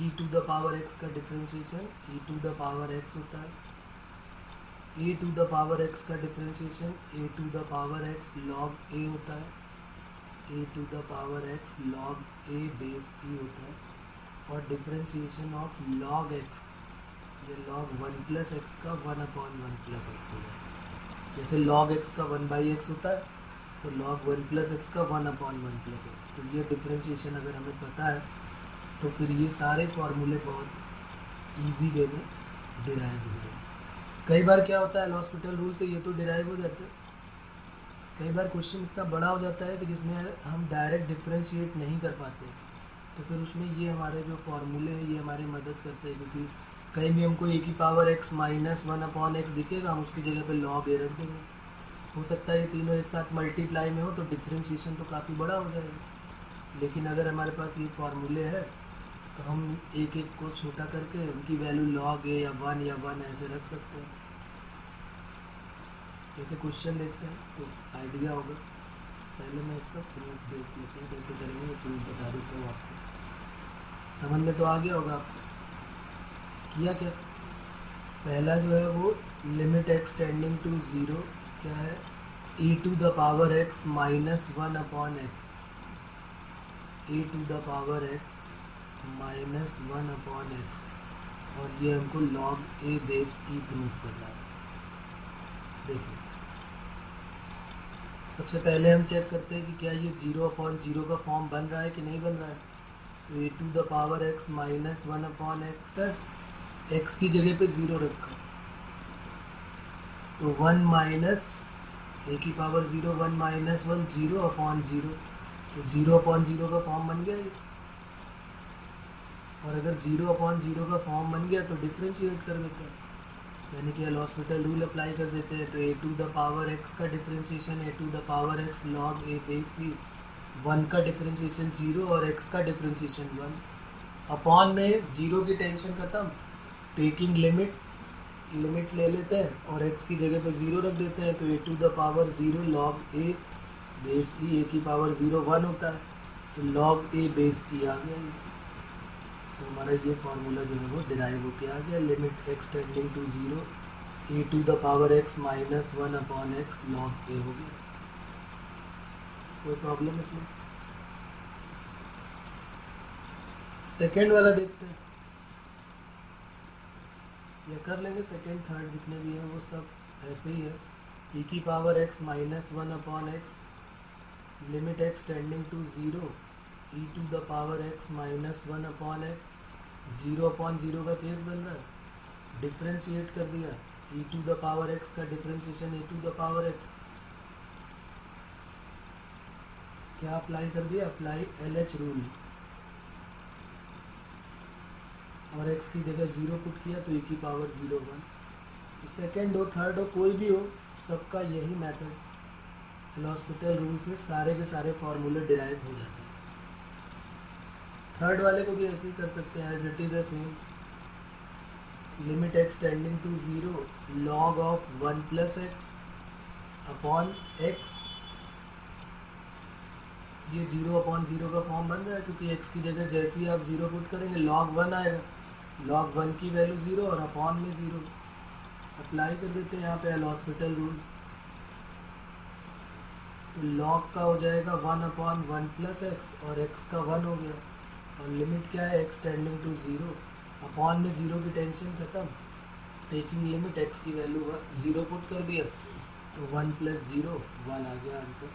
[SPEAKER 1] E to the power x का differentiation e to the power x होता है। A to the power x का differentiation a to the power x log a होता है। A to the power x log a base e होता है। और differentiation of log x ये log one plus x का one upon one plus x हो जाएगा जैसे लॉग एक्स का वन बाई एक्स होता है तो लॉग वन प्लस एक्स का one upon one plus x तो ये डिफ्रेंशिएशन अगर हमें पता है तो फिर ये सारे फार्मूले बहुत ईजी वे में डिराइव हो जाएँगे कई बार क्या होता है हॉस्पिटल रूल से ये तो डिराइव हो जाते हैं। कई बार क्वेश्चन इतना बड़ा हो जाता है कि जिसमें हम डायरेक्ट डिफ्रेंशिएट नहीं कर पाते। तो फिर उसमें ये हमारे जो फार्मूले हैं, ये हमारी मदद करते हैं, क्योंकि कहीं भी हमको ए की power x minus one upon x दिखेगा, हम उसकी जगह पे लॉग ए रख देंगे। हो सकता है ये तीनों एक साथ मल्टीप्लाई में हो तो डिफ्रेंशिएशन तो काफ़ी बड़ा हो जाएगा। लेकिन अगर हमारे पास ये फार्मूले है तो हम एक एक को छोटा करके उनकी वैल्यू लॉग ए या वन या वन ऐसे रख सकते हैं। जैसे क्वेश्चन देखते हैं तो आइडिया होगा। पहले मैं इसका प्रूफ देख लेते हैं, कैसे करेंगे प्रूफ बता देता हूँ आपको। समझ में तो आ गया होगा आपको। किया क्या? पहला जो है वो limit x tending to zero क्या है? e to the power x minus one upon x e to the power x minus one upon x और ये हमको लॉग ए बेस की प्रूफ करना है। देखिए। सबसे पहले हम चेक करते हैं कि क्या ये ज़ीरो अपॉन ज़ीरो का फॉर्म बन रहा है कि नहीं बन रहा है? तो a to the power x minus one upon x है एक्स की जगह पे ज़ीरो रखा। तो वन माइनस ए की power zero one minus one zero upon zero तो ज़ीरो अपॉन ज़ीरो का फॉर्म बन गया ये। और अगर ज़ीरो अपॉन ज़ीरो का फॉर्म बन गया तो डिफ्रेंशिएट कर देते हैं। यानी कि हॉस्पिटल रूल अप्लाई कर देते हैं। तो a to the power x का differentiation a to the power x log a base c one का डिफ्रेंशिएशन ज़ीरो और एक्स का डिफ्रेंशिएशन वन अपॉन में ज़ीरो की टेंशन ख़त्म। टेकिंग लिमिट लिमिट ले लेते हैं और एक्स की जगह पे ज़ीरो रख देते हैं तो a to the power zero log a base e a की पावर ज़ीरो वन होता है तो लॉग ए बेस ई आ गया तो हमारा ये फार्मूला जो है वो डिराइव होके आ गया limit x tending to zero a to the power x minus one upon x log a हो गया। कोई प्रॉब्लम इसमें? सेकेंड वाला देखते हैं। या कर लेंगे सेकेंड थर्ड जितने भी हैं, वो सब ऐसे ही है। E की power x minus one upon x limit x tending to zero e to the power x minus one upon x zero upon zero का केस बन रहा है। डिफ्रेंशिएट कर दिया। E to the power x का differentiation a to the power x क्या apply कर दिया? अप्लाई एल एच रूल और एक्स की जगह ज़ीरो पुट किया तो ए की पावर ज़ीरो वन तो सेकेंड हो थर्ड हो, कोई भी हो, सबका यही मेथड हॉस्पिटल रूल से सारे के सारे फॉर्मूले डिराइव हो जाते हैं। थर्ड वाले को भी ऐसे ही कर सकते हैं as it is the same limit x tending to zero log of one plus x upon x ये ज़ीरो अपॉन ज़ीरो का फॉर्म बन रहा है, क्योंकि एक्स की जगह जैसे ही आप ज़ीरो पुट करेंगे लॉग वन आएगा। लॉग वन की वैल्यू ज़ीरो और अपॉन में ज़ीरो अप्लाई कर देते हैं यहाँ पे एल हॉस्पिटल रूल तो लॉग का हो जाएगा one upon one plus x और एक्स का वन हो गया। और लिमिट क्या है? X tending to zero upon में ज़ीरो की टेंशन ख़त्म। टेकिंग लिमिट एक्स की वैल्यू ज़ीरो पुट कर दिया। तो वन प्लस ज़ीरो वन आ गया आंसर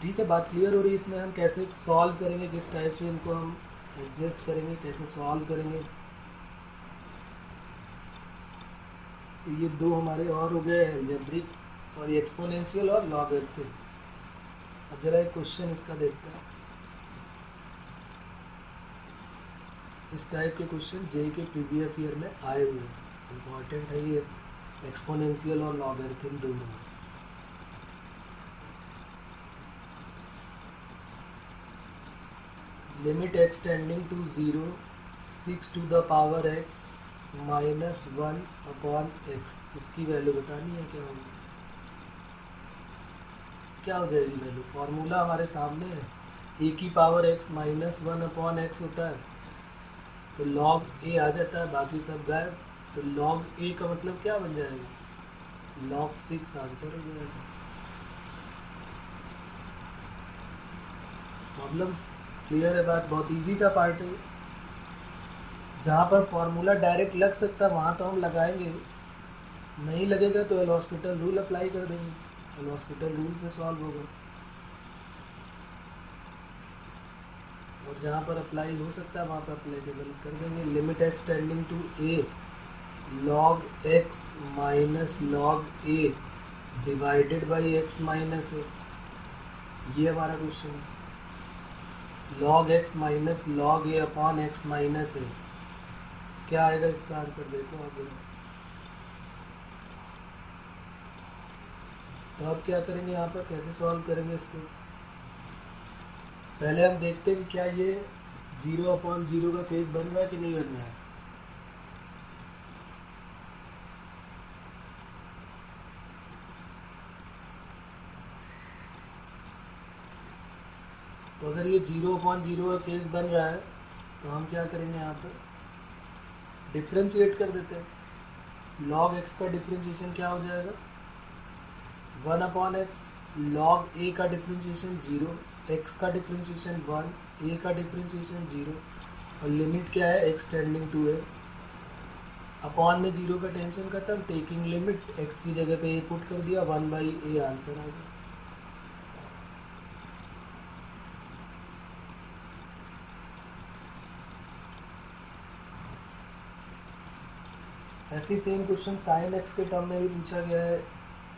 [SPEAKER 1] ठीक है, बात क्लियर हो रही है इसमें। हम कैसे सॉल्व करेंगे? किस टाइप से इनको हम एडजस्ट करेंगे, कैसे सॉल्व करेंगे। तो ये दो हमारे और हो गए एल्जेब्रिक सॉरी एक्सपोनेंशियल और लॉग लॉगरिथमिक अब जरा एक क्वेश्चन इसका देखते हैं। इस टाइप के क्वेश्चन जे के प्रीवियस ईयर में आए हुए हैं। इंपॉर्टेंट है ये। एक्सपोनेंशियल और लॉगरिथम दोनों। Limit x tending to zero six to the power x minus one upon x इसकी वैल्यू बतानी है क्या होगी क्या हो जाएगी वैल्यू फार्मूला हमारे सामने है। ए की power x minus one upon x होता है। तो लॉग ए आ जाता है, बाकी सब गायब। तो लॉग ए का मतलब क्या बन जाएगा? लॉग सिक्स आंसर हो जाएगा। प्रॉब्लम क्लियर है बात? बहुत इजी सा पार्ट है जहाँ पर फॉर्मूला डायरेक्ट लग सकता है, वहाँ तो हम लगाएँगे। नहीं लगेगा तो एल हॉस्पिटल रूल अप्लाई कर देंगे। एल हॉस्पिटल रूल से सॉल्व होगा। और जहाँ पर अप्लाई हो सकता है, वहाँ पर अप्लीकेबल कर देंगे। Limit x tending to a log x minus log a divided by x minus a ये हमारा क्वेश्चन है। Log x minus log a upon x minus a क्या आएगा इसका आंसर देखो आगे। तो अब क्या करेंगे? यहाँ पर कैसे सॉल्व करेंगे इसको? पहले हम देखते हैं कि क्या ये ज़ीरो अपॉन ज़ीरो का केस बन रहा है कि नहीं बन रहा है। तो अगर ये ज़ीरो अपॉन ज़ीरो का केस बन रहा है तो हम क्या करेंगे यहाँ पर डिफ्रेंशिएट कर देते हैं। लॉग एक्स का डिफ्रेंशिएशन क्या हो जाएगा? One upon x log a का डिफ्रेंशिएशन ज़ीरो एक्स का डिफ्रेंशिएशन वन ए का डिफ्रेंशिएशन ज़ीरो और लिमिट क्या है? X tending to a upon में ज़ीरो का टेंशन खत्म टेकिंग लिमिट एक्स की जगह पे ए पुट कर दिया वन बाई ए आंसर आ गया। ऐसे ही सेम क्वेश्चन साइन एक्स के टर्म में भी पूछा गया है।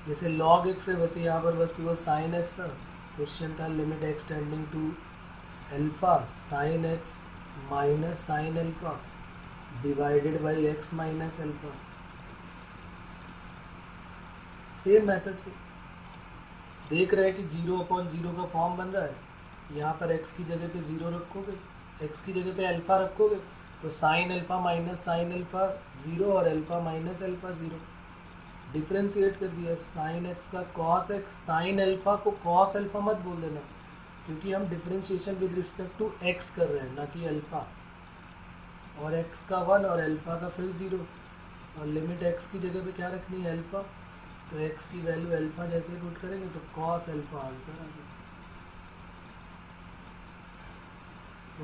[SPEAKER 1] जैसे लॉग एक्स है, वैसे यहाँ पर बस केवल साइन एक्स था। क्वेश्चन था limit x tending to alpha sine x minus sine alpha divided by x minus alpha same method से। देख रहे हैं कि ज़ीरो अपॉन ज़ीरो का फॉर्म बन रहा है। यहाँ पर एक्स की जगह पे ज़ीरो रखोगे एक्स की जगह पे अल्फ़ा रखोगे। तो sine alpha minus sine alpha zero और alpha minus alpha zero differentiate कर दिया साइन एक्स का कॉस एक्स साइन अल्फ़ा को कॉस अल्फ़ा मत बोल देना, क्योंकि हम differentiation with respect to x कर रहे हैं, ना कि अल्फ़ा और एक्स का वन और अल्फ़ा का फिर ज़ीरो और लिमिट एक्स की जगह पे क्या रखनी है? अल्फ़ा तो एक्स की वैल्यू अल्फ़ा जैसे पुट करेंगे तो कॉस अल्फ़ा आंसर आ गया।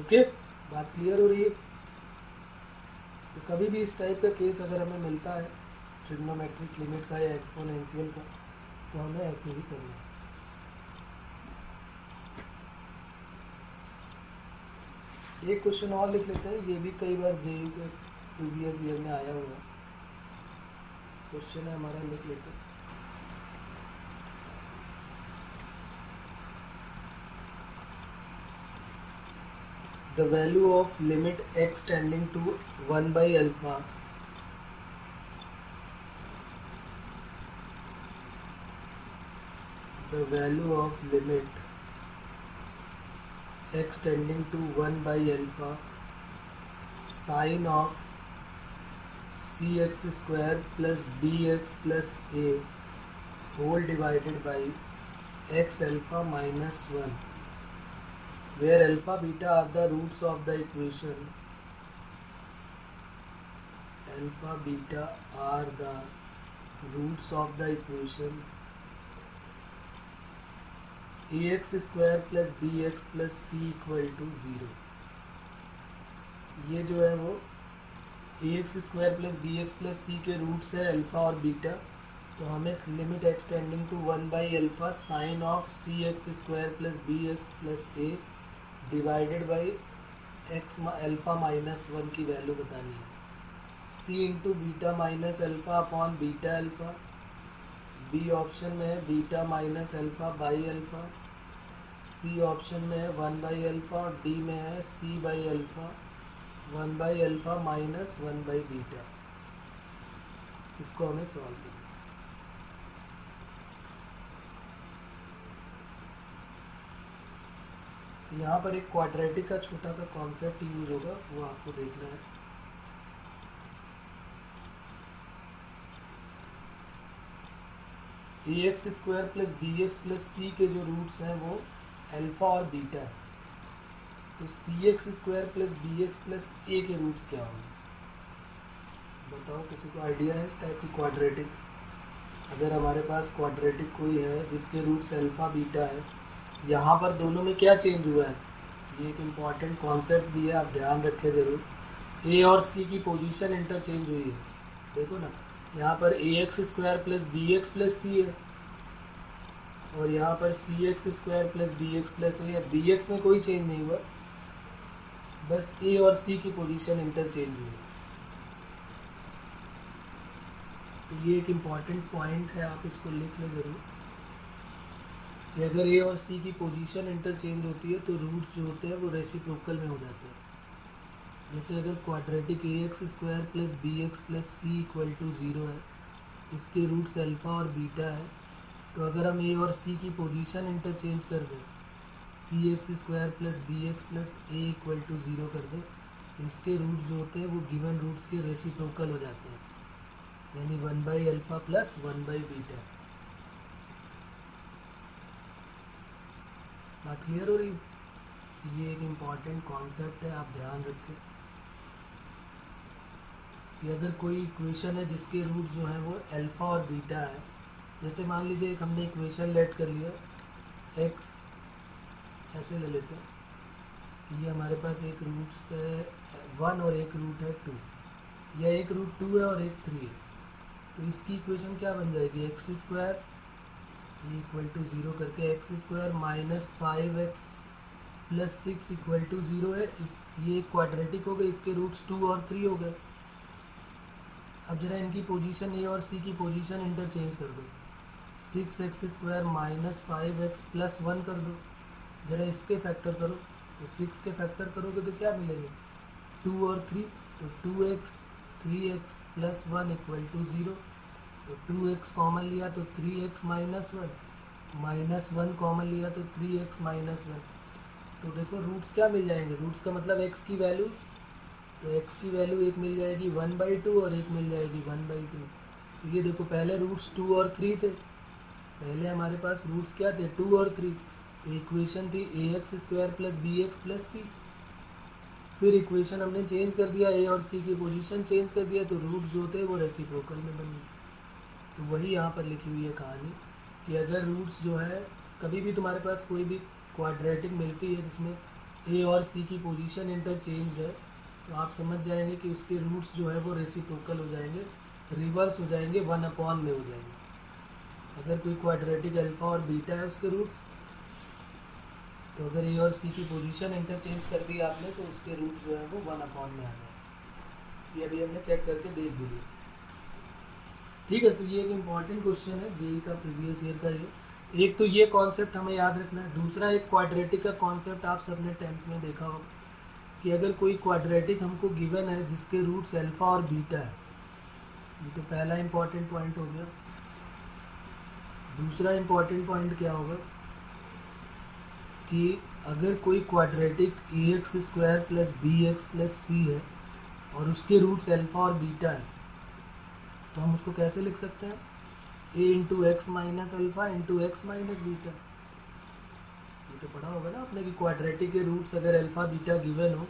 [SPEAKER 1] ओके बात क्लियर हो रही है? तो कभी भी इस टाइप का केस अगर हमें मिलता है ट्रिग्नोमेट्रिक लिमिट का या एक्सपोनेंशियल का तो हमें ऐसे ही करना है। एक क्वेश्चन और लिख लेते हैं, ये भी कई बार जे के प्रीवियस ईयर में आया हुआ क्वेश्चन है हमारा, लिख लेते हैं। The value of limit x tending to 1 by alpha. The value of limit x tending to 1 by alpha sine of cx square plus bx plus a whole divided by x alpha minus 1 where alpha beta are the roots of the equation alpha beta are the roots of the equation ax square plus bx plus c equal to zero ये जो है वो a x square plus b x plus c के roots है alpha और beta तो हमें limit x tending to one by alpha sine of c x square plus b x plus a divided by x alpha minus one की value बतानी है। C into beta minus alpha upon beta alpha b option में है beta minus alpha by alpha c option में है one by alpha और D में है c by alpha one by alpha minus one by beta इसको हमें solve करना यहाँ पर एक क्वाड्रेटिक का छोटा सा कॉन्सेप्ट यूज़ होगा, वो आपको देखना है। A x square plus b x plus c के जो रूट्स हैं, वो अल्फ़ा और बीटा है। तो c x square plus b x plus a के रूट्स क्या होंगे? बताओ, किसी को आइडिया है इस टाइप की क्वाड्रेटिक अगर हमारे पास क्वाड्रेटिक कोई है, जिसके रूट्स अल्फ़ा बीटा है यहाँ पर दोनों में क्या चेंज हुआ है? ये एक इंपॉर्टेंट कॉन्सेप्ट भी है, आप ध्यान रखें ज़रूर। ए और सी की पोजीशन इंटरचेंज हुई है। देखो ना, यहाँ पर a x square plus b x plus c है। और यहाँ पर c x square plus b x plus a है। बी एक्स में कोई चेंज नहीं हुआ। बस ए और सी की पोजीशन इंटरचेंज हुई है। तो ये एक इंपॉर्टेंट पॉइंट है, आप इसको लिख लें ज़रूर। कि अगर ए और सी की पोजीशन इंटरचेंज होती है तो रूट्स जो होते हैं, वो रेसिप्रोकल में हो जाते हैं। जैसे अगर quadratic a x square plus b x plus c equal to zero है, इसके रूट्स अल्फ़ा और बीटा है तो अगर हम ए और सी की पोजीशन इंटरचेंज कर दें c x square plus b x plus a equal to zero कर दें तो इसके रूट्स जो होते हैं, वो गिवन रूट्स के रेसिप्रोकल हो जाते हैं। यानी one by alpha plus one by beta बात क्लियर हो रही? ये एक इंपॉर्टेंट कॉन्सेप्ट है, आप ध्यान रखें। कि अगर कोई इक्वेशन है जिसके रूट जो है वो अल्फ़ा और बीटा है, जैसे मान लीजिए एक हमने इक्वेशन लेट कर लिया एक्स ऐसे ले लेते हैं। ये हमारे पास एक रूट है वन और एक रूट है टू या एक रूट टू है और एक थ्री है। तो इसकी इक्वेशन क्या बन जाएगी? X square equal to zero करके x square minus five x plus six equal to zero है। इस, ये क्वाड्रेटिक हो गए इसके रूट्स टू और थ्री हो गए। अब जरा इनकी पोजीशन ए और सी की पोजीशन इंटरचेंज कर दो। Six x square minus five x plus one कर दो। जरा इसके फैक्टर करो। तो सिक्स के फैक्टर करोगे तो क्या मिलेंगे? टू और थ्री तो two x three x plus one equal to zero तो टू एक्स कॉमन लिया तो three x minus one minus one common लिया तो थ्री एक्स माइनस वन तो देखो रूट्स क्या मिल जाएँगे? रूट्स का मतलब एक्स की वैल्यूज़ तो एक्स की वैल्यू एक मिल जाएगी वन बाई टू और एक मिल जाएगी वन बाई टू तो ये देखो पहले रूट्स टू और थ्री थे. पहले हमारे पास रूट्स क्या थे? टू और थ्री तो इक्वेशन थी a x square plus b x plus c फिर इक्वेशन हमने चेंज कर दिया ए और सी की पोजीशन चेंज कर दिया तो रूट्स जो थे वो रेसिप्रोकल में बन गए. तो वही यहाँ पर लिखी हुई है कहानी कि अगर रूट्स जो है, कभी भी तुम्हारे पास कोई भी क्वाड्रेटिक मिलती है जिसमें ए और सी की पोजीशन इंटरचेंज है तो आप समझ जाएँगे कि उसके रूट्स जो है वो रेसिप्रोकल हो जाएँगे रिवर्स हो जाएँगे वन अपॉन में हो जाएँगे। अगर कोई क्वाड्रेटिक अल्फ़ा और बीटा है उसके रूट्स तो अगर ए और सी की पोजीशन इंटरचेंज कर दी आपने तो उसके रूट्स जो है वो वन अपॉन में आ जाए ये अभी हमने चेक करके देख भी ठीक है तो ये एक इंपॉर्टेंट क्वेश्चन है जेई का प्रीवियस ईयर का ये। एक तो ये कॉन्सेप्ट हमें याद रखना है। दूसरा, एक क्वाड्रेटिक का कॉन्सेप्ट आप सबने टेंथ में देखा होगा कि अगर कोई क्वाड्रेटिक हमको गिवन है, जिसके रूट्स अल्फ़ा और बीटा है, ये तो पहला इंपॉर्टेंट पॉइंट हो गया। दूसरा इंपॉर्टेंट पॉइंट क्या होगा कि अगर कोई quadratic a x square plus b x plus c है, और उसके रूट्स अल्फ़ा और बीटा है तो हम उसको कैसे लिख सकते हैं? A into x minus alpha into x minus beta ये तो पढ़ा होगा ना आपने कि क्वाड्रेटिक के रूट्स अगर अल्फ़ा बीटा गिवन हो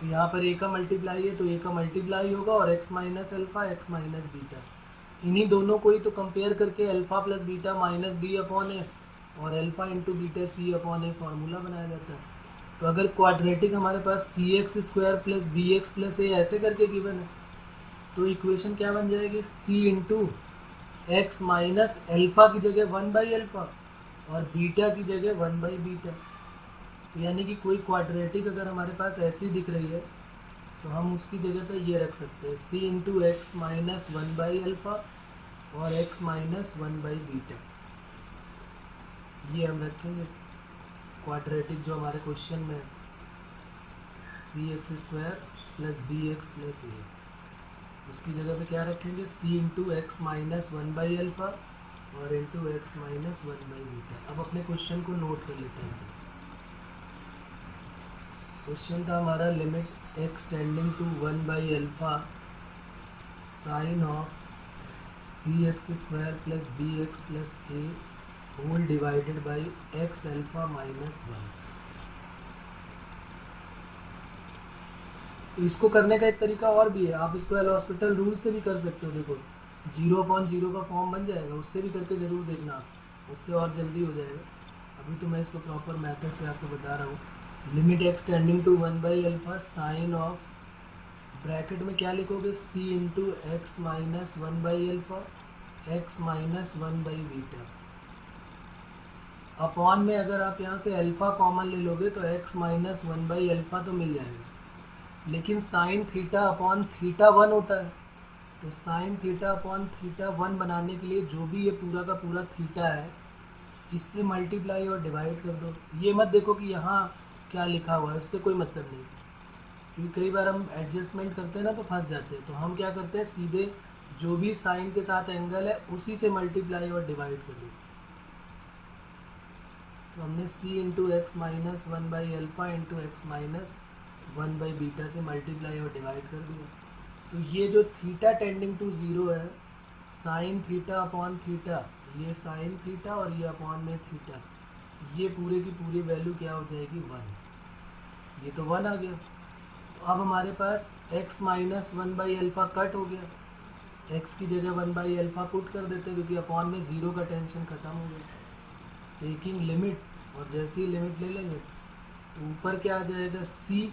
[SPEAKER 1] तो यहाँ पर ए का मल्टीप्लाई है तो ए का मल्टीप्लाई होगा और x minus alpha x minus beta इन्हीं दोनों को ही तो कंपेयर करके alpha plus beta minus b upon a और alpha into beta c upon a formula बनाया जाता है. तो अगर क्वाड्रेटिक हमारे पास c x square plus b x plus a ऐसे करके गिवन है तो इक्वेशन क्या बन जाएगी? C into x minus alpha की जगह वन बाई एल्फा और बीटा की जगह वन बाई बीटा तो यानी कि कोई क्वाड्रेटिक अगर हमारे पास ऐसी दिख रही है तो हम उसकी जगह पे ये रख सकते हैं। C into x minus one by alpha और x minus one by beta ये हम रखेंगे। क्वाड्रेटिक जो हमारे क्वेश्चन में है। C x square plus b x plus a उसकी जगह पे क्या रखेंगे? C into x minus one by alpha और into x minus one by beta अब अपने क्वेश्चन को नोट कर लेते हैं। क्वेश्चन था हमारा limit x tending to one by alpha sine of c x square plus b x plus a whole divided by x alpha minus one इसको करने का एक तरीका और भी है। आप इसको एल हॉस्पिटल रूल से भी कर सकते हो। देखो ज़ीरो अपॉइंट ज़ीरो का फॉर्म बन जाएगा। उससे भी करके ज़रूर देखना आप। उससे और जल्दी हो जाएगा। अभी तो मैं इसको प्रॉपर मेथड से आपको बता रहा हूँ। Limit x tending to one by alpha sine of bracket में क्या लिखोगे? C into x minus one by alpha x minus one by beta upon में अगर आप यहाँ से अल्फ़ा कॉमन ले लोगे तो x minus one by alpha तो मिल जाएगा। लेकिन sine theta upon theta one होता है। तो sine theta upon theta one बनाने के लिए जो भी ये पूरा का पूरा थीटा है, इससे मल्टीप्लाई और डिवाइड कर दो। ये मत देखो कि यहाँ क्या लिखा हुआ है, उससे कोई मतलब नहीं। क्योंकि कई बार हम एडजस्टमेंट करते हैं ना तो फंस जाते हैं। तो हम क्या करते हैं, सीधे जो भी साइन के साथ एंगल है, उसी से मल्टीप्लाई और डिवाइड कर दो। तो हमने c into x minus one by alpha into x minus one by beta से मल्टीप्लाई और डिवाइड कर दिया। तो ये जो थीटा टेंडिंग टू ज़ीरो है, साइन थीटा अपॉन थीटा, ये साइन थीटा और ये अपॉन में थीटा, ये पूरे की पूरी वैल्यू क्या हो जाएगी? वन। ये तो वन आ गया। तो अब हमारे पास x minus one by alpha cut हो गया। एक्स की जगह वन बाई अल्फ़ा पुट कर देते क्योंकि अपॉन में ज़ीरो का टेंशन ख़त्म हो गया। टेकिंग लिमिट और जैसे लिमिट ले लेंगे तो ऊपर क्या आ जाएगा? C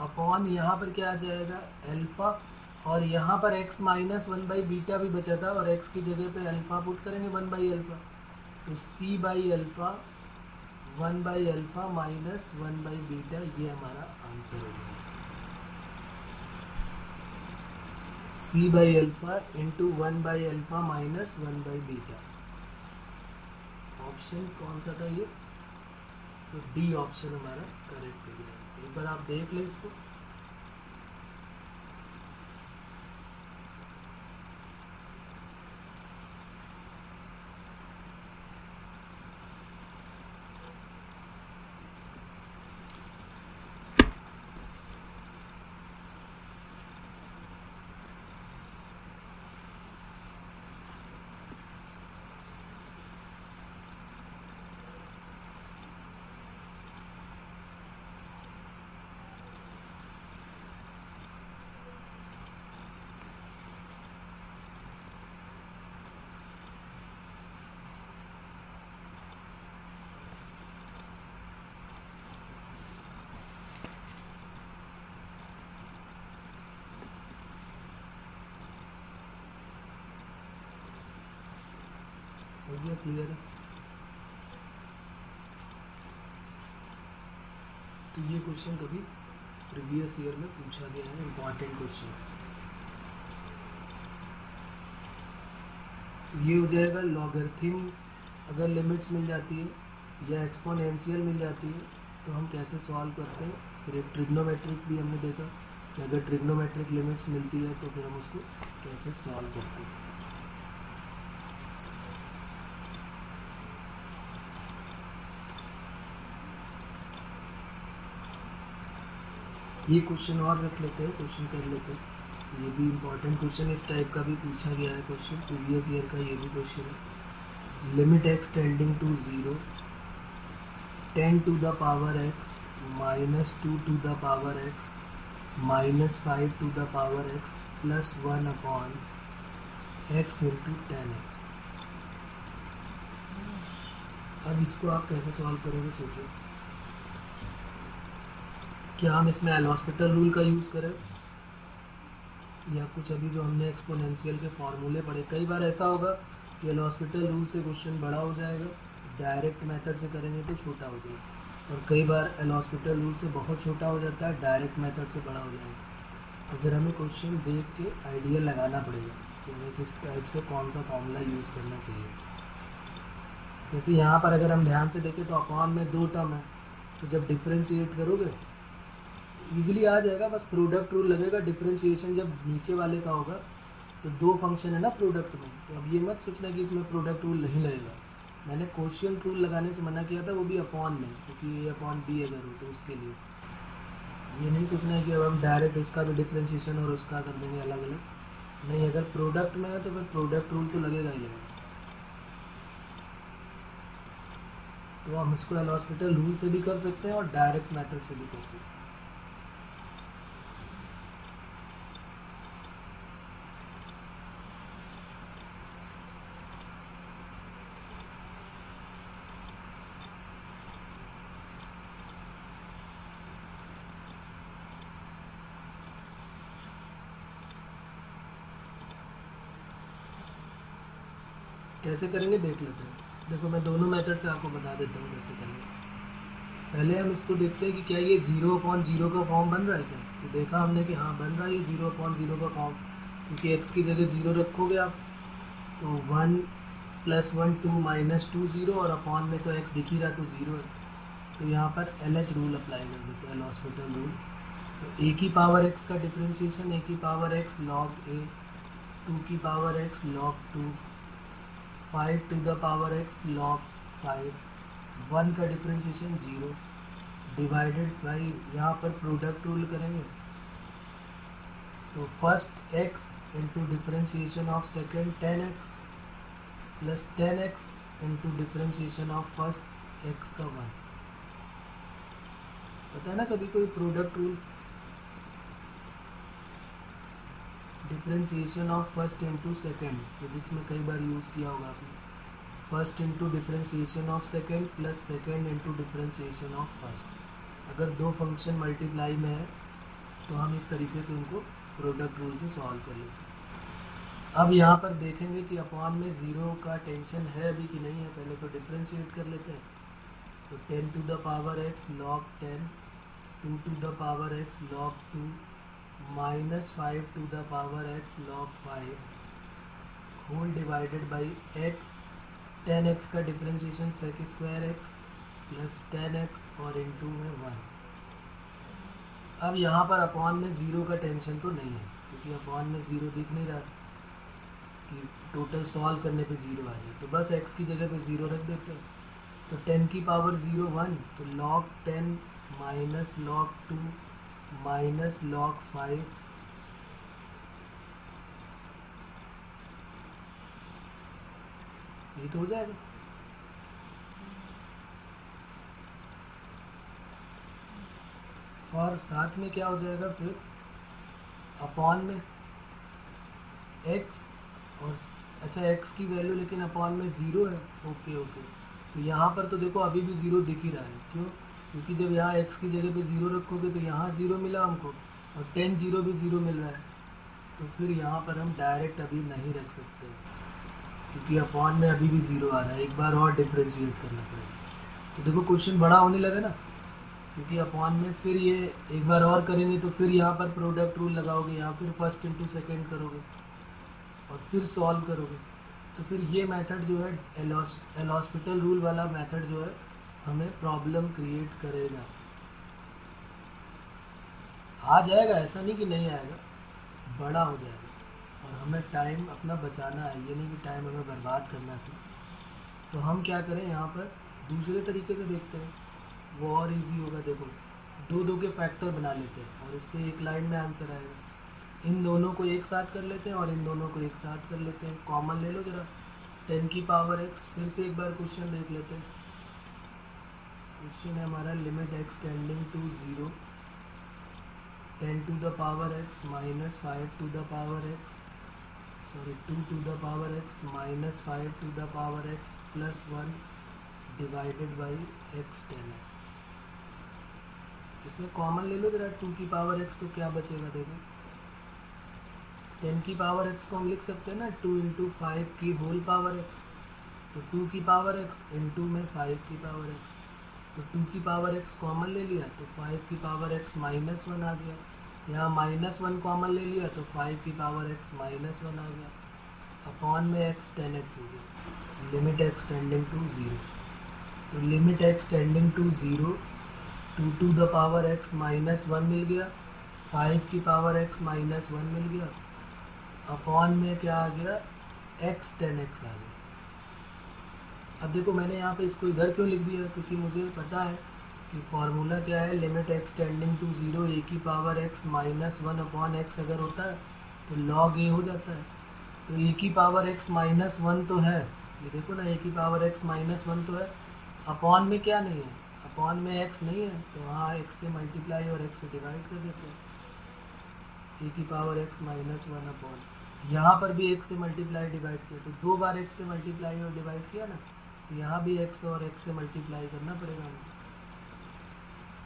[SPEAKER 1] अपॉन यहाँ पर क्या आ जाएगा? अल्फ़ा और यहाँ पर x minus one by beta भी बचा था और x की जगह पे अल्फ़ा पुट करेंगे वन बाई अल्फ़ा तो c by alpha one by alpha minus one by beta ये हमारा आंसर हो गया। c by alpha into one by alpha minus one by beta option कौन सा था ये? तो डी ऑप्शन हमारा करेक्ट हो गया। एक बार आप देख लें इसको। गया क्लियर है। तो ये क्वेश्चन कभी प्रीवियस ईयर में पूछा गया है इंपॉर्टेंट क्वेश्चन तो ये हो जाएगा लॉगरिथम अगर लिमिट्स मिल जाती है या एक्सपोनेंशियल मिल जाती है तो हम कैसे सॉल्व करते हैं? फिर एक ट्रिग्नोमेट्रिक भी हमने देखा कि अगर ट्रिग्नोमेट्रिक लिमिट्स मिलती है तो फिर हम उसको कैसे सॉल्व करते हैं? ये क्वेश्चन और रख लेते हैं क्वेश्चन कर लेते हैं। ये भी इम्पोर्टेंट क्वेश्चन इस टाइप का भी पूछा गया है क्वेश्चन प्रीवियस ईयर का ये भी क्वेश्चन है। Limit x tending to zero ten to the power x minus two to the power x minus five to the power x plus one upon x into ten x अब इसको आप कैसे solve करोगे, सोचो। क्या हम इसमें एल हॉस्पिटल रूल का यूज़ करें, या कुछ अभी जो हमने एक्सपोनेंशियल के फॉर्मूले पढ़े, कई बार ऐसा होगा कि एल हॉस्पिटल रूल से क्वेश्चन बड़ा हो जाएगा डायरेक्ट मेथड से करेंगे तो छोटा हो जाएगा। और कई बार एल हॉस्पिटल रूल से बहुत छोटा हो जाता है डायरेक्ट मेथड से बड़ा हो जाएगा। तो फिर हमें क्वेश्चन देख के आइडिया लगाना पड़ेगा कि हमें किस टाइप से कौन सा फॉर्मूला यूज़ करना चाहिए। जैसे यहाँ पर अगर हम ध्यान से देखें तो अपॉन में दो टर्म है तो जब डिफ्रेंशिएट करोगे इजीली आ जाएगा, बस प्रोडक्ट रूल लगेगा डिफ्रेंशिएशन जब नीचे वाले का होगा तो दो फ़ंक्शन है ना प्रोडक्ट में तो अब ये मत सोचना कि इसमें प्रोडक्ट रूल नहीं लगेगा। मैंने क्वेश्चन रूल लगाने से मना किया था, वो भी अपॉन में क्योंकि ये अपॉन बी अगर हो तो उसके लिए। ये नहीं सोचना है कि अब हम डायरेक्ट उसका भी डिफ्रेंशिएशन और उसका कर देंगे अलग अलग नहीं, अगर प्रोडक्ट में है तो फिर प्रोडक्ट रूल तो लगेगा ही लगेगा। तो हम इसको एल हॉस्पिटल रूल से भी कर सकते हैं और डायरेक्ट मेथड से भी कर सकते हैं। कैसे करेंगे, देख लेते हैं। देखो, मैं दोनों मेथड से आपको बता देता हूँ कैसे करेंगे। पहले हम इसको देखते हैं कि क्या ये ज़ीरो अपॉन ज़ीरो का फॉर्म बन रहा है क्या? तो देखा हमने कि हाँ बन रहा है ये ज़ीरो अपॉन ज़ीरो का फॉर्म क्योंकि एक्स की जगह ज़ीरो रखोगे आप तो one plus one two minus two zero और अपॉन में तो एक्स दिख ही रहा तो ज़ीरो है। तो यहाँ पर एल एच रूल अप्लाई कर देते हैं हॉस्पिटल रूल तो ए की पावर एक्स का डिफ्रेंशिएशन ए की power x log a two की power x log two five to the power x log five one का डिफ्रेंशिएशन ज़ीरो डिवाइडेड बाई यहाँ पर प्रोडक्ट रूल करेंगे। तो first x into differentiation of second ten x plus ten x into differentiation of first x का one पता है ना सभी को product rule differentiation of first into second physics में कई बार यूज़ किया होगा आपने। First into differentiation of second plus second into differentiation of first अगर दो फ़ंक्शन मल्टीप्लाई में है तो हम इस तरीके से उनको प्रोडक्ट रूल से सॉल्व कर लेते अब यहाँ पर देखेंगे कि अपॉन में ज़ीरो का टेंशन है अभी कि नहीं है, पहले तो डिफ्रेंशिएट कर लेते हैं। तो ten to the power x log ten two to the power x log two minus five to the power x log five whole divided by x ten x का differentiation sec square x plus ten x और into में one अब यहाँ पर upon में zero का tension तो नहीं है, क्योंकि अपॉन में ज़ीरो दिख नहीं रहा कि टोटल सॉल्व करने पे ज़ीरो आ जाए तो बस एक्स की जगह पे ज़ीरो रख देते हैं। तो टेन की पावर ज़ीरो वन तो log ten minus log two minus log five ये तो हो जाएगा। और साथ में क्या हो जाएगा फिर? अपॉन में एक्स और अच्छा एक्स की वैल्यू लेकिन अपॉन में ज़ीरो है। ओके ओके तो यहाँ पर तो देखो, अभी भी ज़ीरो दिख ही रहा है। क्यों? क्योंकि जब यहाँ x की जगह पे ज़ीरो रखोगे तो यहाँ ज़ीरो मिला हमको और टेन ज़ीरो भी ज़ीरो मिल रहा है। तो फिर यहाँ पर हम डायरेक्ट अभी नहीं रख सकते। क्योंकि अपॉन में अभी भी ज़ीरो आ रहा है। एक बार और डिफ्रेंशिएट करना पड़ेगा। तो देखो क्वेश्चन बड़ा होने लगा ना। क्योंकि अपॉन में फिर ये एक बार और करेंगे तो फिर यहाँ पर प्रोडक्ट रूल लगाओगे, यहाँ फिर फ़र्स्ट इंटू सेकेंड करोगे और फिर सॉल्व करोगे। तो फिर ये मेथड जो है एल हॉस्पिटल रूल वाला मेथड जो है हमें प्रॉब्लम क्रिएट करेगा। आ जाएगा, ऐसा नहीं कि नहीं आएगा, बड़ा हो जाएगा। और हमें टाइम अपना बचाना है, ये नहीं कि टाइम हमें बर्बाद करना था तो। हम क्या करें यहाँ पर? दूसरे तरीके से देखते हैं। वो और इजी होगा, देखो। दो दो के फैक्टर बना लेते हैं और इससे एक लाइन में आंसर आएगा। इन दोनों को एक साथ कर लेते हैं और इन दोनों को एक साथ कर लेते हैं। कॉमन ले लो जरा। टेन की पावर एक्स फिर से एक बार क्वेश्चन देख लेते हैं। क्वेश्चन है हमारा limit x tending to zero ten to the power x minus five to the power x sorry two to the power x minus five to the power x plus one divided by x ten x इसमें common ले लो जरा to की power x तो क्या बचेगा देखो। Ten की पावर एक्स को हम लिख सकते हैं ना टू इंटू फाइव की होल पावर एक्स तो टू की पावर एक्स इंटू में फाइव की पावर एक्स तो टू की पावर एक्स कॉमन ले लिया तो फाइव की पावर एक्स माइनस वन आ गया। यहाँ माइनस वन कॉमन ले लिया तो फाइव की पावर एक्स माइनस वन आ गया। अपॉन में एक्स टेन एक्स हो गया। Limit x tending to zero तो limit x tending to zero two to the power x minus one मिल गया। फाइव की पावर एक्स माइनस वन मिल गया। अपॉन में क्या आ गया? एक्स टेन एक्स आ गया। अब देखो, मैंने यहाँ पे इसको इधर क्यों लिख दिया? क्योंकि मुझे पता है कि फार्मूला क्या है? Limit x tending to zero a की power x minus one upon x अगर होता है तो लॉग ए हो जाता है। तो ए की पावर एक्स माइनस वन तो है। ये देखो ना ए की पावर एक्स माइनस वन तो है। अपॉन में क्या नहीं है? अपॉन में एक्स नहीं है तो हाँ एक्स से मल्टीप्लाई और एक्स से डिवाइड कर देते हैं। ए की power x minus one upon यहाँ पर भी एक्स से मल्टीप्लाई डिवाइड किया तो दो बार एक्स से मल्टीप्लाई और डिवाइड किया ना यहाँ भी एक्स और एक्स से मल्टीप्लाई करना पड़ेगा। हमें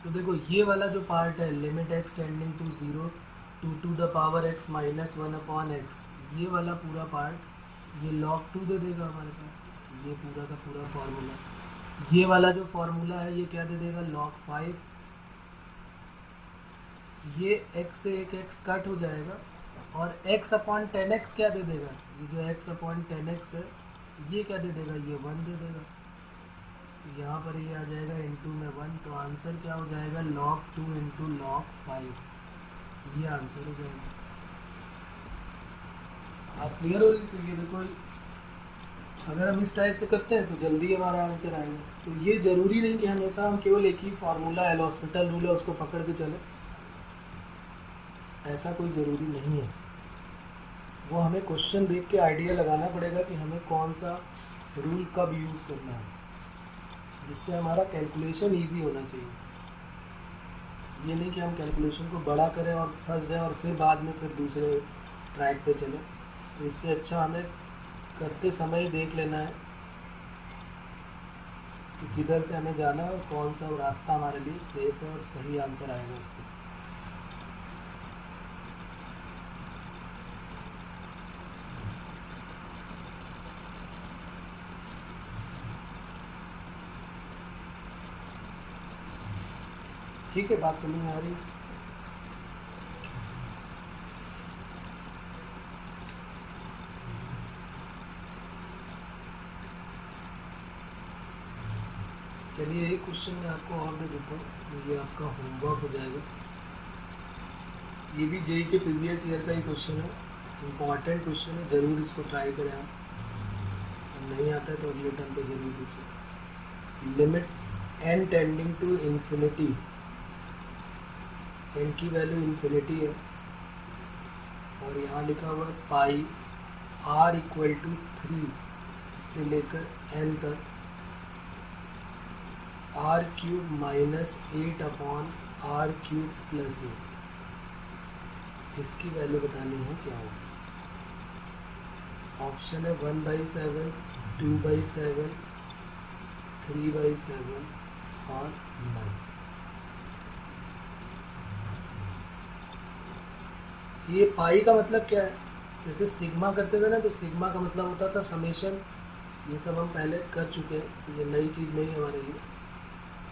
[SPEAKER 1] तो देखो, ये वाला जो पार्ट है limit x tending to zero two to the power x minus one upon x ये वाला पूरा पार्ट ये लॉग टू दे देगा हमारे पास। ये पूरा का पूरा फार्मूला ये वाला जो फार्मूला है, ये क्या दे देगा? लॉग फाइव ये x से एक x कट हो जाएगा और x अपॉन टेन एक्स क्या दे देगा? ये जो x अपॉन टेन एक्स है ये क्या दे देगा? ये वन दे देगा। तो यहाँ पर ये आ जाएगा इंटू में वन। तो आंसर क्या हो जाएगा? Log two into log five ये आंसर हो जाएगा। आप क्लियर हो रही क्योंकि देखो, अगर हम इस टाइप से करते हैं तो जल्दी हमारा आंसर आएगा। तो ये ज़रूरी नहीं कि हमेशा हम केवल एक ही फार्मूला एल हॉस्पिटल रूल है, उसको पकड़ के चले। ऐसा कोई ज़रूरी नहीं है। वो हमें क्वेश्चन देख के आइडिया लगाना पड़ेगा कि हमें कौन सा रूल कब यूज़ करना है। जिससे हमारा कैलकुलेशन इजी होना चाहिए। ये नहीं कि हम कैलकुलेशन को बड़ा करें और फंस जाएँ और फिर बाद में फिर दूसरे ट्रैक पे चलें। तो इससे अच्छा हमें करते समय ही देख लेना है कि किधर से हमें जाना है और कौन सा रास्ता हमारे लिए सेफ़ है और सही आंसर आएगा उससे। ठीक है बात समझ में आ रही। चलिए, एक क्वेश्चन मैं आपको और दे देता हूँ। ये आपका होमवर्क हो जाएगा। ये भी जेई के प्रीवियस ईयर का ही क्वेश्चन है। इंपॉर्टेंट क्वेश्चन है। ज़रूर इसको ट्राई करें आप। नहीं आता है तो अगले टर्म पे ज़रूर पूछें limit n tending to infinity n की वैल्यू इन्फिनिटी है। और यहाँ लिखा हुआ है pi r equal to three से लेकर एन तक। R cube minus eight upon r cube plus eight इसकी वैल्यू बतानी है क्या होगी। ऑप्शन है one by seven two by seven three by seven और नाइन ये पाई का मतलब क्या है? जैसे सिग्मा करते थे ना तो सिग्मा का मतलब होता था समेशन ये सब हम पहले कर चुके हैं तो ये नई चीज़ नहीं है हमारे लिए।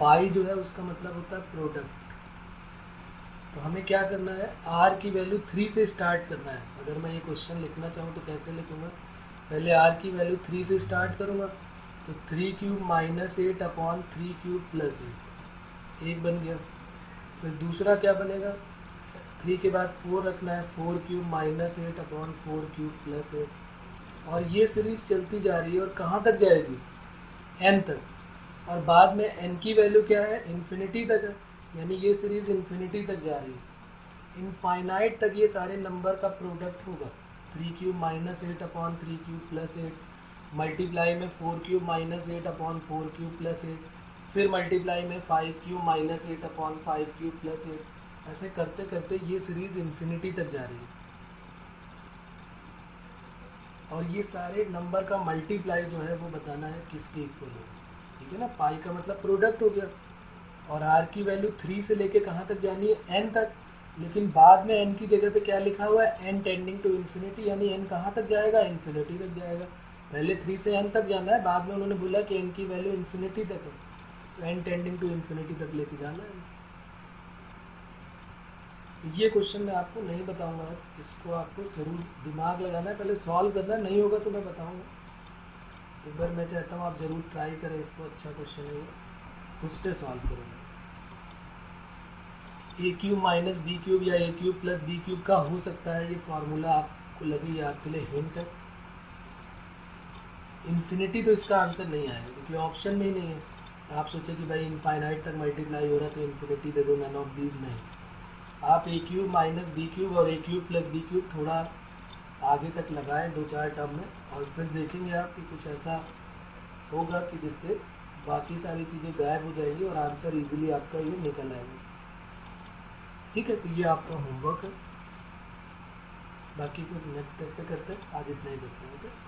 [SPEAKER 1] पाई जो है, उसका मतलब होता है प्रोडक्ट तो हमें क्या करना है? आर की वैल्यू थ्री से स्टार्ट करना है। अगर मैं ये क्वेश्चन लिखना चाहूँ तो कैसे लिखूँगा? पहले आर की वैल्यू थ्री से स्टार्ट करूँगा तो three cube minus eight upon three cube plus eight एक बन गया। फिर दूसरा क्या बनेगा? थ्री के बाद फोर रखना है, four cube minus eight upon four cube plus eight. और ये सीरीज़ चलती जा रही है और कहाँ तक जाएगी? एन तक। और बाद में एन की वैल्यू क्या है? इन्फिनिटी तक है। यानी ये सीरीज़ इन्फिनिटी तक जा रही है। इनफाइनाइट तक ये सारे नंबर का प्रोडक्ट होगा। Three cube minus eight upon three cube plus eight. Multiply में four cube minus eight upon four cube plus eight. फिर मल्टीप्लाई में five cube minus eight upon five cube plus eight. ऐसे करते करते ये series infinity तक जा रही है। और ये सारे नंबर का मल्टीप्लाई जो है वो बताना है किसके इक्वल हो ठीक है ना? पाई का मतलब प्रोडक्ट हो गया। और आर की वैल्यू थ्री से लेके कहाँ तक जानी है? एन तक। लेकिन बाद में एन की जगह पे क्या लिखा हुआ है? एन टेंडिंग टू इन्फिनिटी यानी एन कहाँ तक जाएगा? इन्फिनिटी तक जाएगा। पहले थ्री से एन तक जाना है, बाद में उन्होंने बोला कि एन की वैल्यू इन्फिनिटी तक है। तो एन टेंडिंग टू इन्फिनिटी तक लेके जाना है। ये क्वेश्चन मैं आपको नहीं बताऊँगा। आज इसको आपको ज़रूर दिमाग लगाना है। पहले सॉल्व करना नहीं होगा तो मैं बताऊँगा। एक बार मैं चाहता हूँ आप ज़रूर ट्राई करें इसको। अच्छा क्वेश्चन है खुद से सॉल्व करेंगे a cube minus b cube या a cube plus b cube का हो सकता है। ये फार्मूला आपको लगे आपके लिए हिंट है। इन्फिनिटी तो इसका आंसर नहीं आएगा क्योंकि ऑप्शन में ही नहीं है। आप सोचे कि भाई इनफाइनाइट तक मल्टीप्लाई हो रहा है तो इन्फिनिटी दे दो। नन ऑफ़ दीज नहीं। आप a cube minus b cube और a cube plus b cube थोड़ा आगे तक लगाएँ दो चार टर्म में और फिर देखेंगे आप कि कुछ ऐसा होगा कि जिससे बाकी सारी चीज़ें गायब हो जाएँगी और आंसर इजीली आपका ये निकल आएगा। ठीक है तो ये आपका होमवर्क है। बाकी फिर नेक्स्ट स्टेप पे करते हैं। आज इतना ही देखते हैं ओके